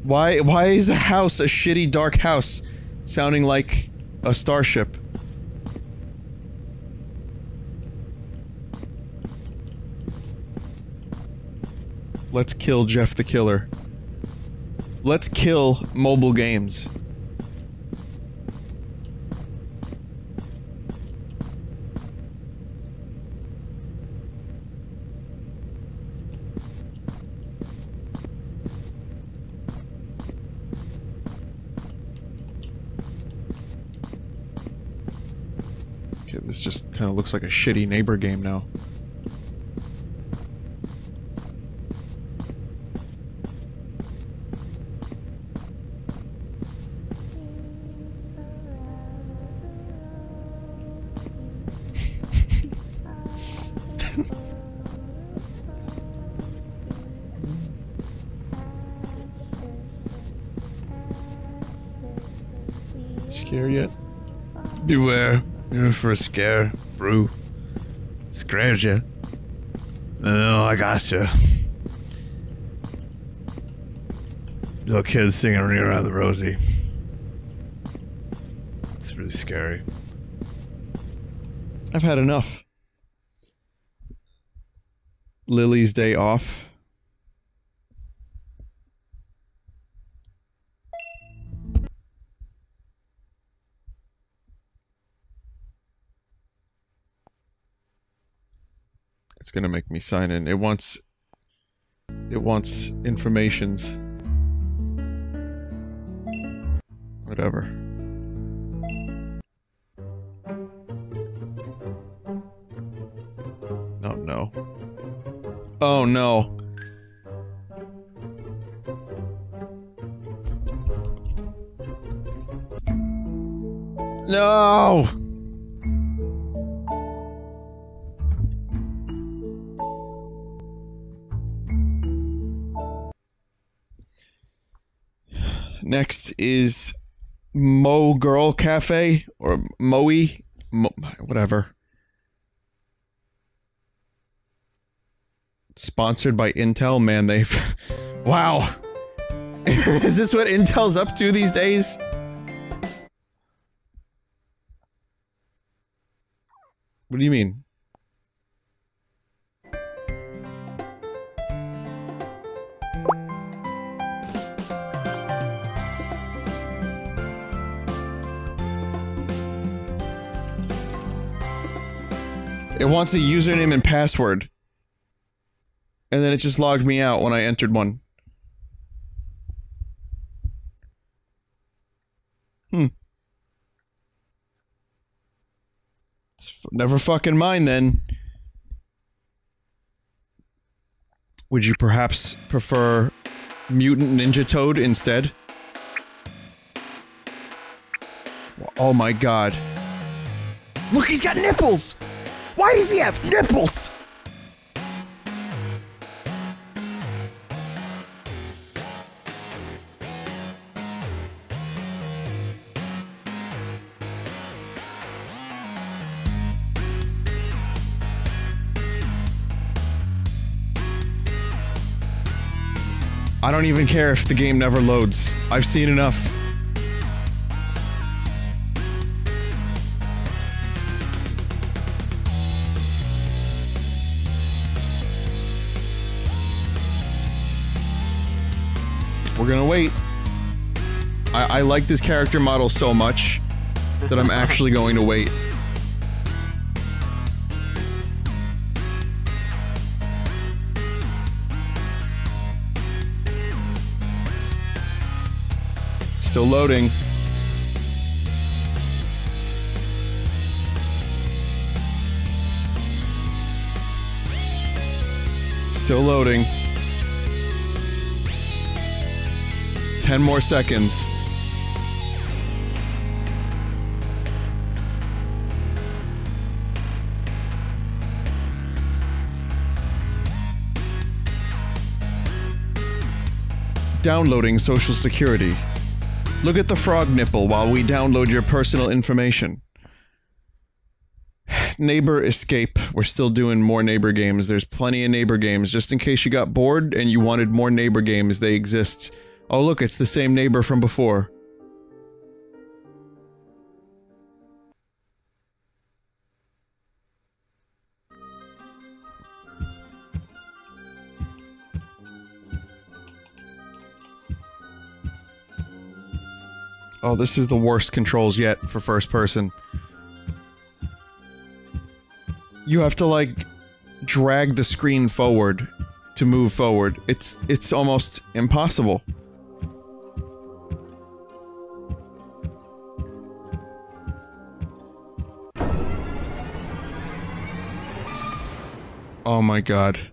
Why why is a house a shitty dark house sounding like a starship? Let's kill Jeff the Killer. Let's kill mobile games. Okay, this just kind of looks like a shitty neighbor game now. Scared yet? Beware. You're for a scare, brew. Scared you. Oh, I gotcha. Little kid singing Around the Rosie. It's really scary. I've had enough. Lily's day off. It's gonna make me sign in. It wants it wants informations. Whatever. Oh no. Oh no. No. Next is Mo Girl Cafe or Moe, Mo, whatever. Sponsored by Intel, man. They've wow. is this what Intel's up to these days? What do you mean? It wants a username and password. And then it just logged me out when I entered one. Hmm. Never fucking mind then. Would you perhaps prefer Mutant Ninja Toad instead? Oh my god. Look, he's got nipples! Why does he have nipples? I don't even care if the game never loads. I've seen enough. We're gonna wait. I, I like this character model so much that I'm actually going to wait. Still loading. Still loading. 10 more seconds. downloading Social Security. Look at the frog nipple while we download your personal information. Neighbor Escape. We're still doing more neighbor games. There's plenty of neighbor games. Just in case you got bored and you wanted more neighbor games, they exist. Oh, look, it's the same neighbor from before. Oh, this is the worst controls yet for first person. You have to like drag the screen forward to move forward. It's it's almost impossible. Oh my god.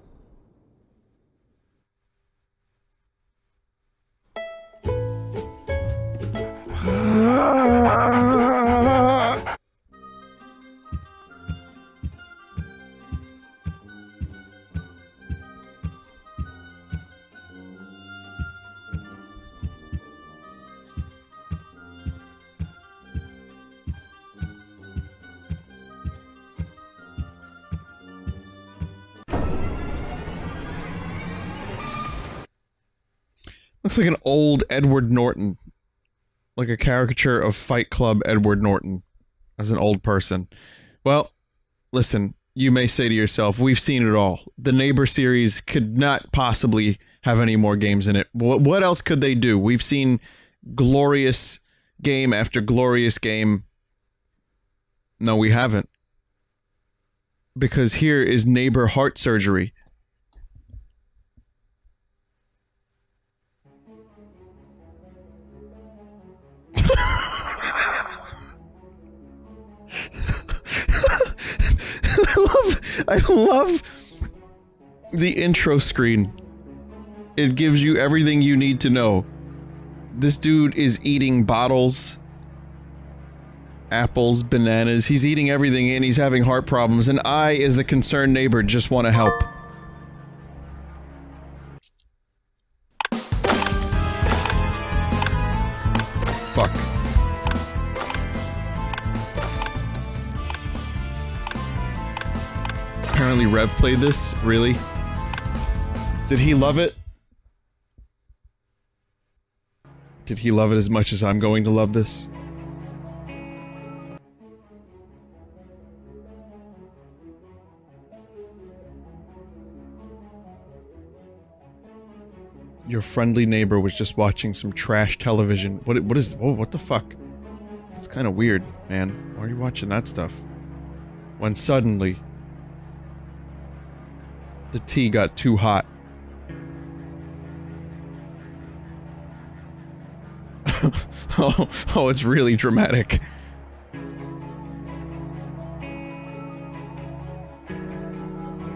Looks like an old Edward Norton. Like a caricature of Fight Club Edward Norton as an old person. Well, listen, you may say to yourself, we've seen it all. The Neighbor series could not possibly have any more games in it. What, what else could they do? We've seen glorious game after glorious game. No, we haven't. Because here is Neighbor Heart Surgery. I love the intro screen. It gives you everything you need to know. This dude is eating bottles, apples, bananas. He's eating everything and he's having heart problems and I as the concerned neighbor just want to help. Rev played this? Really? Did he love it? Did he love it as much as I'm going to love this? Your friendly neighbor was just watching some trash television. What what is oh what the fuck? That's kind of weird, man. Why are you watching that stuff? When suddenly the tea got too hot. oh, oh, it's really dramatic.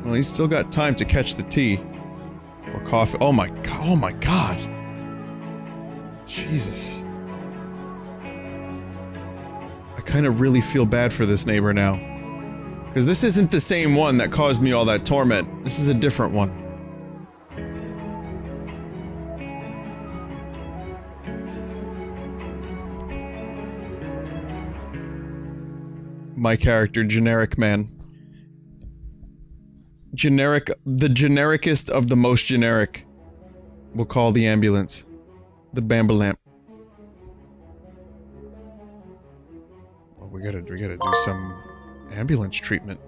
Well, he's still got time to catch the tea. Or coffee. Oh my god. Oh my god. Jesus. I kind of really feel bad for this neighbor now. Because this isn't the same one that caused me all that torment. This is a different one. My character, Generic Man. Generic- the genericest of the most generic. We'll call the ambulance. The Bambalamp. Oh, we gotta- we gotta do some ambulance treatment.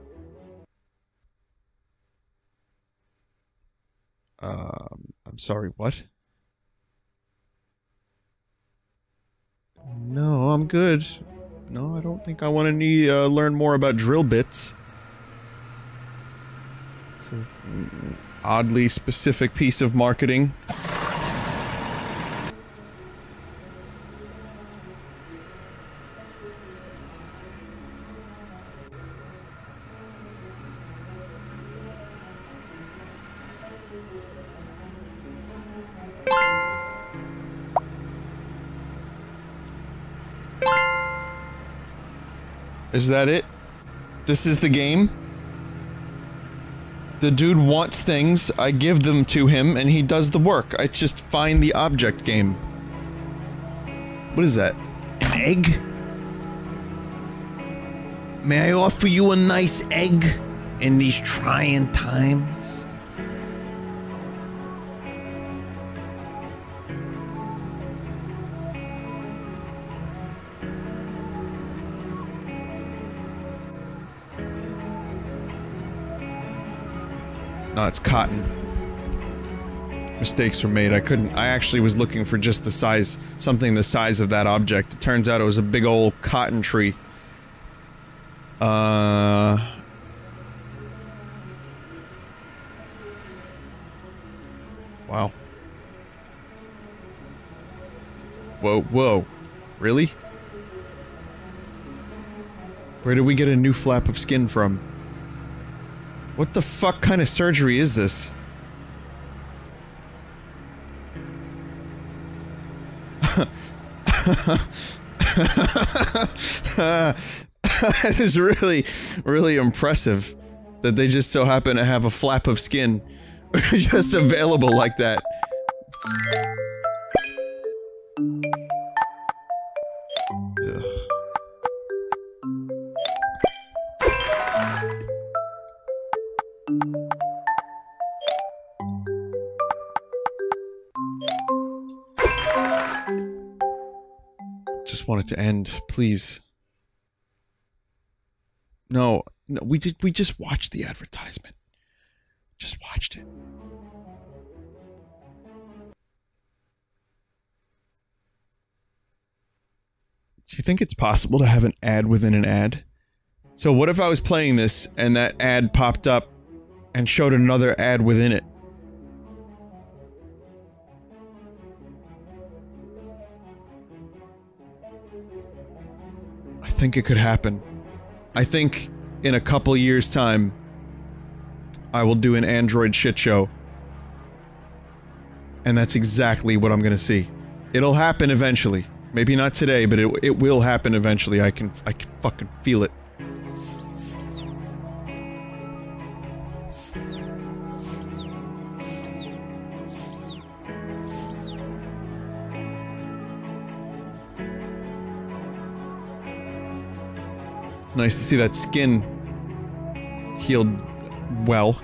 Um, I'm sorry, what? No, I'm good. No, I don't think I want to need uh, learn more about drill bits. It's an oddly specific piece of marketing. Is that it? This is the game? The dude wants things, I give them to him, and he does the work. I just find the object game. What is that? An egg? May I offer you a nice egg in these trying times? No, it's cotton. Mistakes were made. I couldn't. I actually was looking for just the size, something the size of that object. It turns out it was a big old cotton tree. Uh. Wow. Whoa, whoa. Really? Where did we get a new flap of skin from? What the fuck kind of surgery is this? this is really, really impressive that they just so happen to have a flap of skin just available like that. To end, please. No, no, we did. We just watched the advertisement. Just watched it. Do you think it's possible to have an ad within an ad? So what if I was playing this and that ad popped up and showed another ad within it? Think it could happen. I think in a couple years' time, I will do an Android shit show. And that's exactly what I'm gonna see. It'll happen eventually. Maybe not today, but it, it will happen eventually. I can I can fucking feel it. It's nice to see that skin healed well.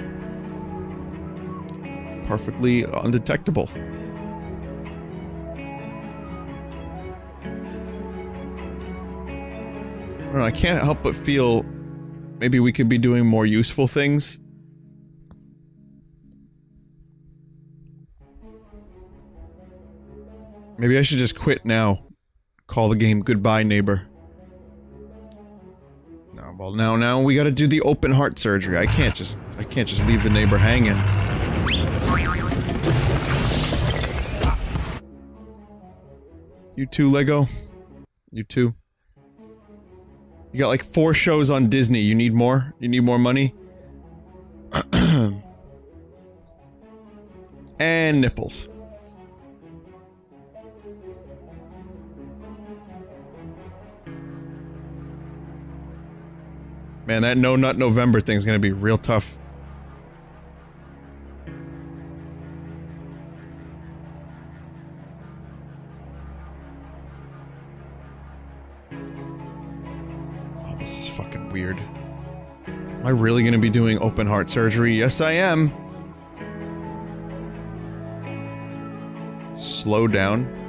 Perfectly undetectable. I I can't help but feel maybe we could be doing more useful things. Maybe I should just quit now. Call the game goodbye, neighbor. Well now now we gotta do the open heart surgery. I can't just I can't just leave the neighbor hanging. You too, Lego? You too? You got like four shows on Disney. You need more? You need more money? and nipples. Man, that No Nut November thing's gonna be real tough. Oh, this is fucking weird. Am I really gonna be doing open heart surgery? Yes, I am. Slow down.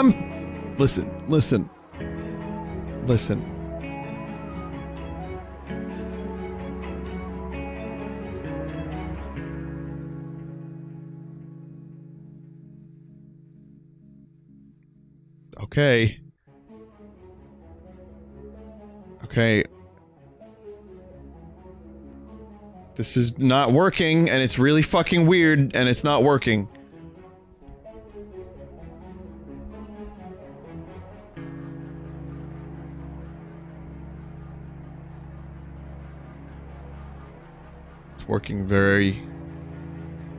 I'm. Listen, listen. Listen. Okay. Okay. This is not working, and it's really fucking weird, and it's not working. Working very,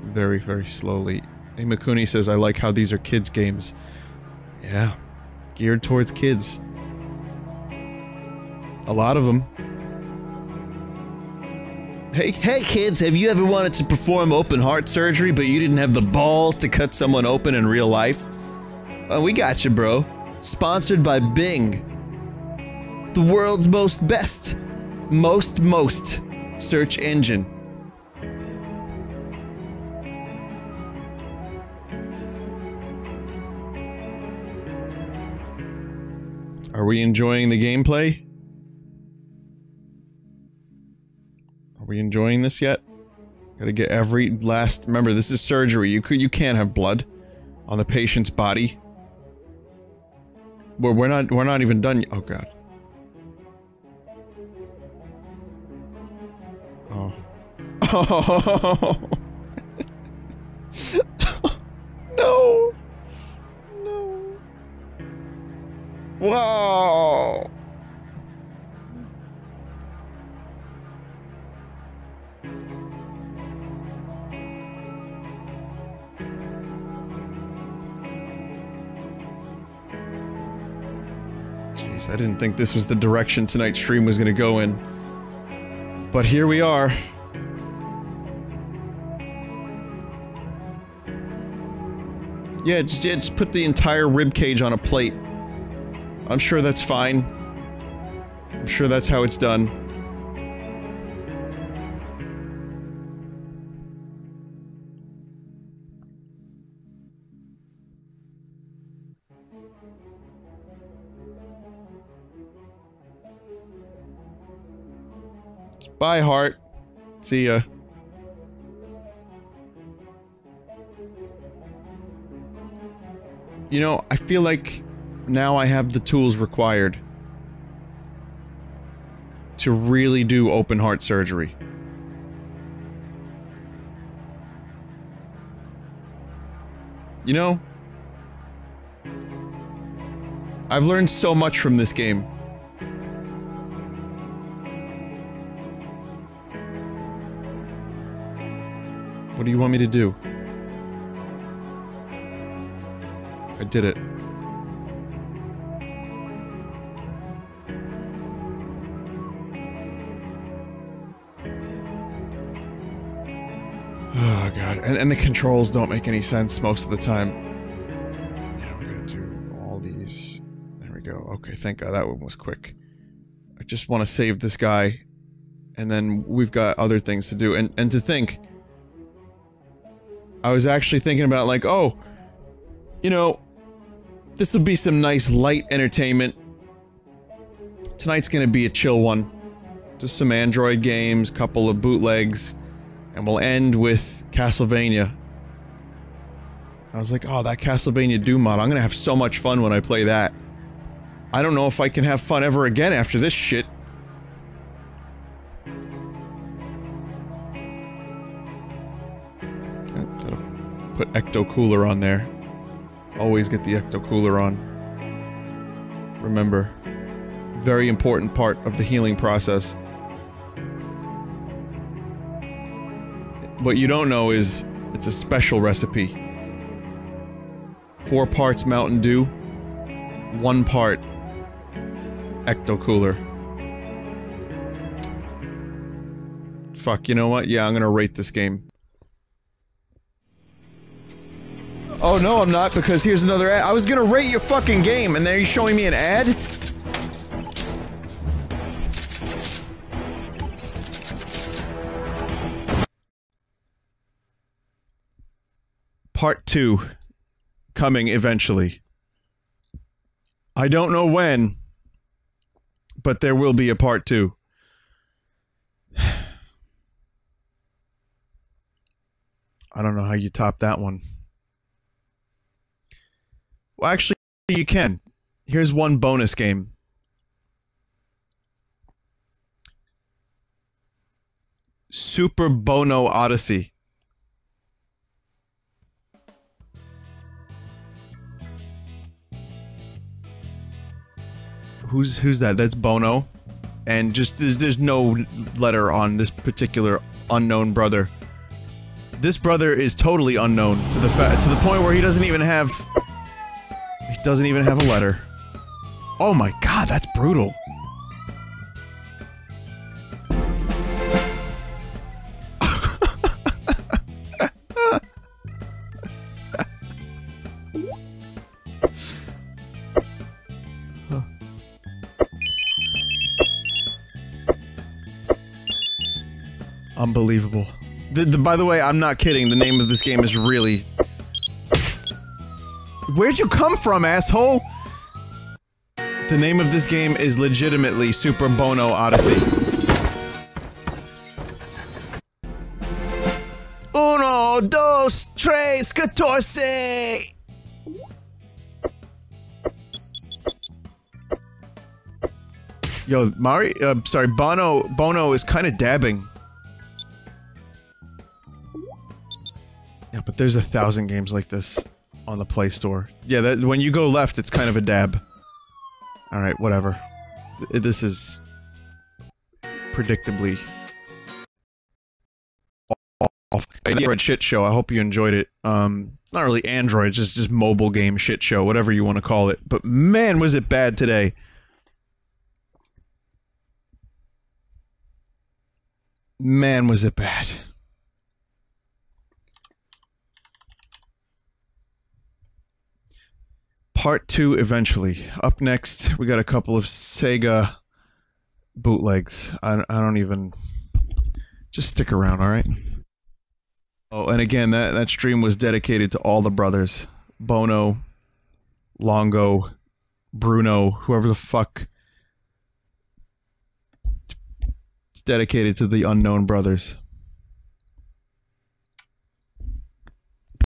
very, very slowly. Hey, Makuni says, I like how these are kids' games. Yeah. geared towards kids. A lot of them. Hey, hey kids, have you ever wanted to perform open heart surgery but you didn't have the balls to cut someone open in real life? Oh, we got you, bro. Sponsored by Bing. The world's most best, most, most search engine. Are we enjoying the gameplay? Are we enjoying this yet? Gotta get every last. Remember, this is surgery. You could, you can't have blood on the patient's body. We're, we're not, we're not even done. Oh god. Oh. Oh. no. No. Whoa. Jeez, I didn't think this was the direction tonight's stream was going to go in. But here we are. Yeah, just, just put the entire rib cage on a plate. I'm sure that's fine. I'm sure that's how it's done. Bye, heart. See ya. You know, I feel like now I have the tools required to really do open heart surgery. You know, I've learned so much from this game. What do you want me to do? I did it. And, and the controls don't make any sense most of the time. Yeah, we're gonna do all these. There we go. Okay, thank god that one was quick. I just want to save this guy, and then we've got other things to do. And and to think, I was actually thinking about like, oh, you know, this will be some nice light entertainment. Tonight's gonna be a chill one. Just some Android games, couple of bootlegs, and we'll end with Castlevania. I was like, oh, that Castlevania Doom mod, I'm gonna have so much fun when I play that. I don't know if I can have fun ever again after this shit. Eh, gotta put Ecto Cooler on there. Always get the Ecto Cooler on. Remember, very important part of the healing process. What you don't know is it's a special recipe. Four parts Mountain Dew, one part Ecto Cooler. Fuck, you know what? Yeah, I'm gonna rate this game. Oh no, I'm not, because here's another ad. I was gonna rate your fucking game, and then you're showing me an ad? Part 2. Coming eventually. I don't know when, but there will be a part 2. I don't know how you top that one. Well, actually, you can. Here's one bonus game. Super Bono Odyssey. Who's who's that? That's Bono, and just there's, there's no letter on this particular unknown brother. This brother is totally unknown to the to the point where he doesn't even have he doesn't even have a letter. Oh my god, that's brutal. Unbelievable. The, the, by the way, I'm not kidding. The name of this game is really. Where'd you come from, asshole? The name of this game is legitimately Super Bono Odyssey. Uno, dos, tres, catorce! Yo, Mari, uh, sorry, Bono, Bono is kind of dabbing. But there's a thousand games like this on the Play Store. Yeah, that, when you go left, it's kind of a dab. Alright, whatever. Th- This is... predictably... off. Android shit show. I hope you enjoyed it. Um, not really Android, just just mobile game shit show, whatever you want to call it. But man, was it bad today. Man, was it bad. Part two eventually. Up next, we got a couple of Sega bootlegs. I, I don't even. Just stick around, alright? Oh, and again, that, that stream was dedicated to all the brothers Bono, Longo, Bruno, whoever the fuck. It's dedicated to the unknown brothers.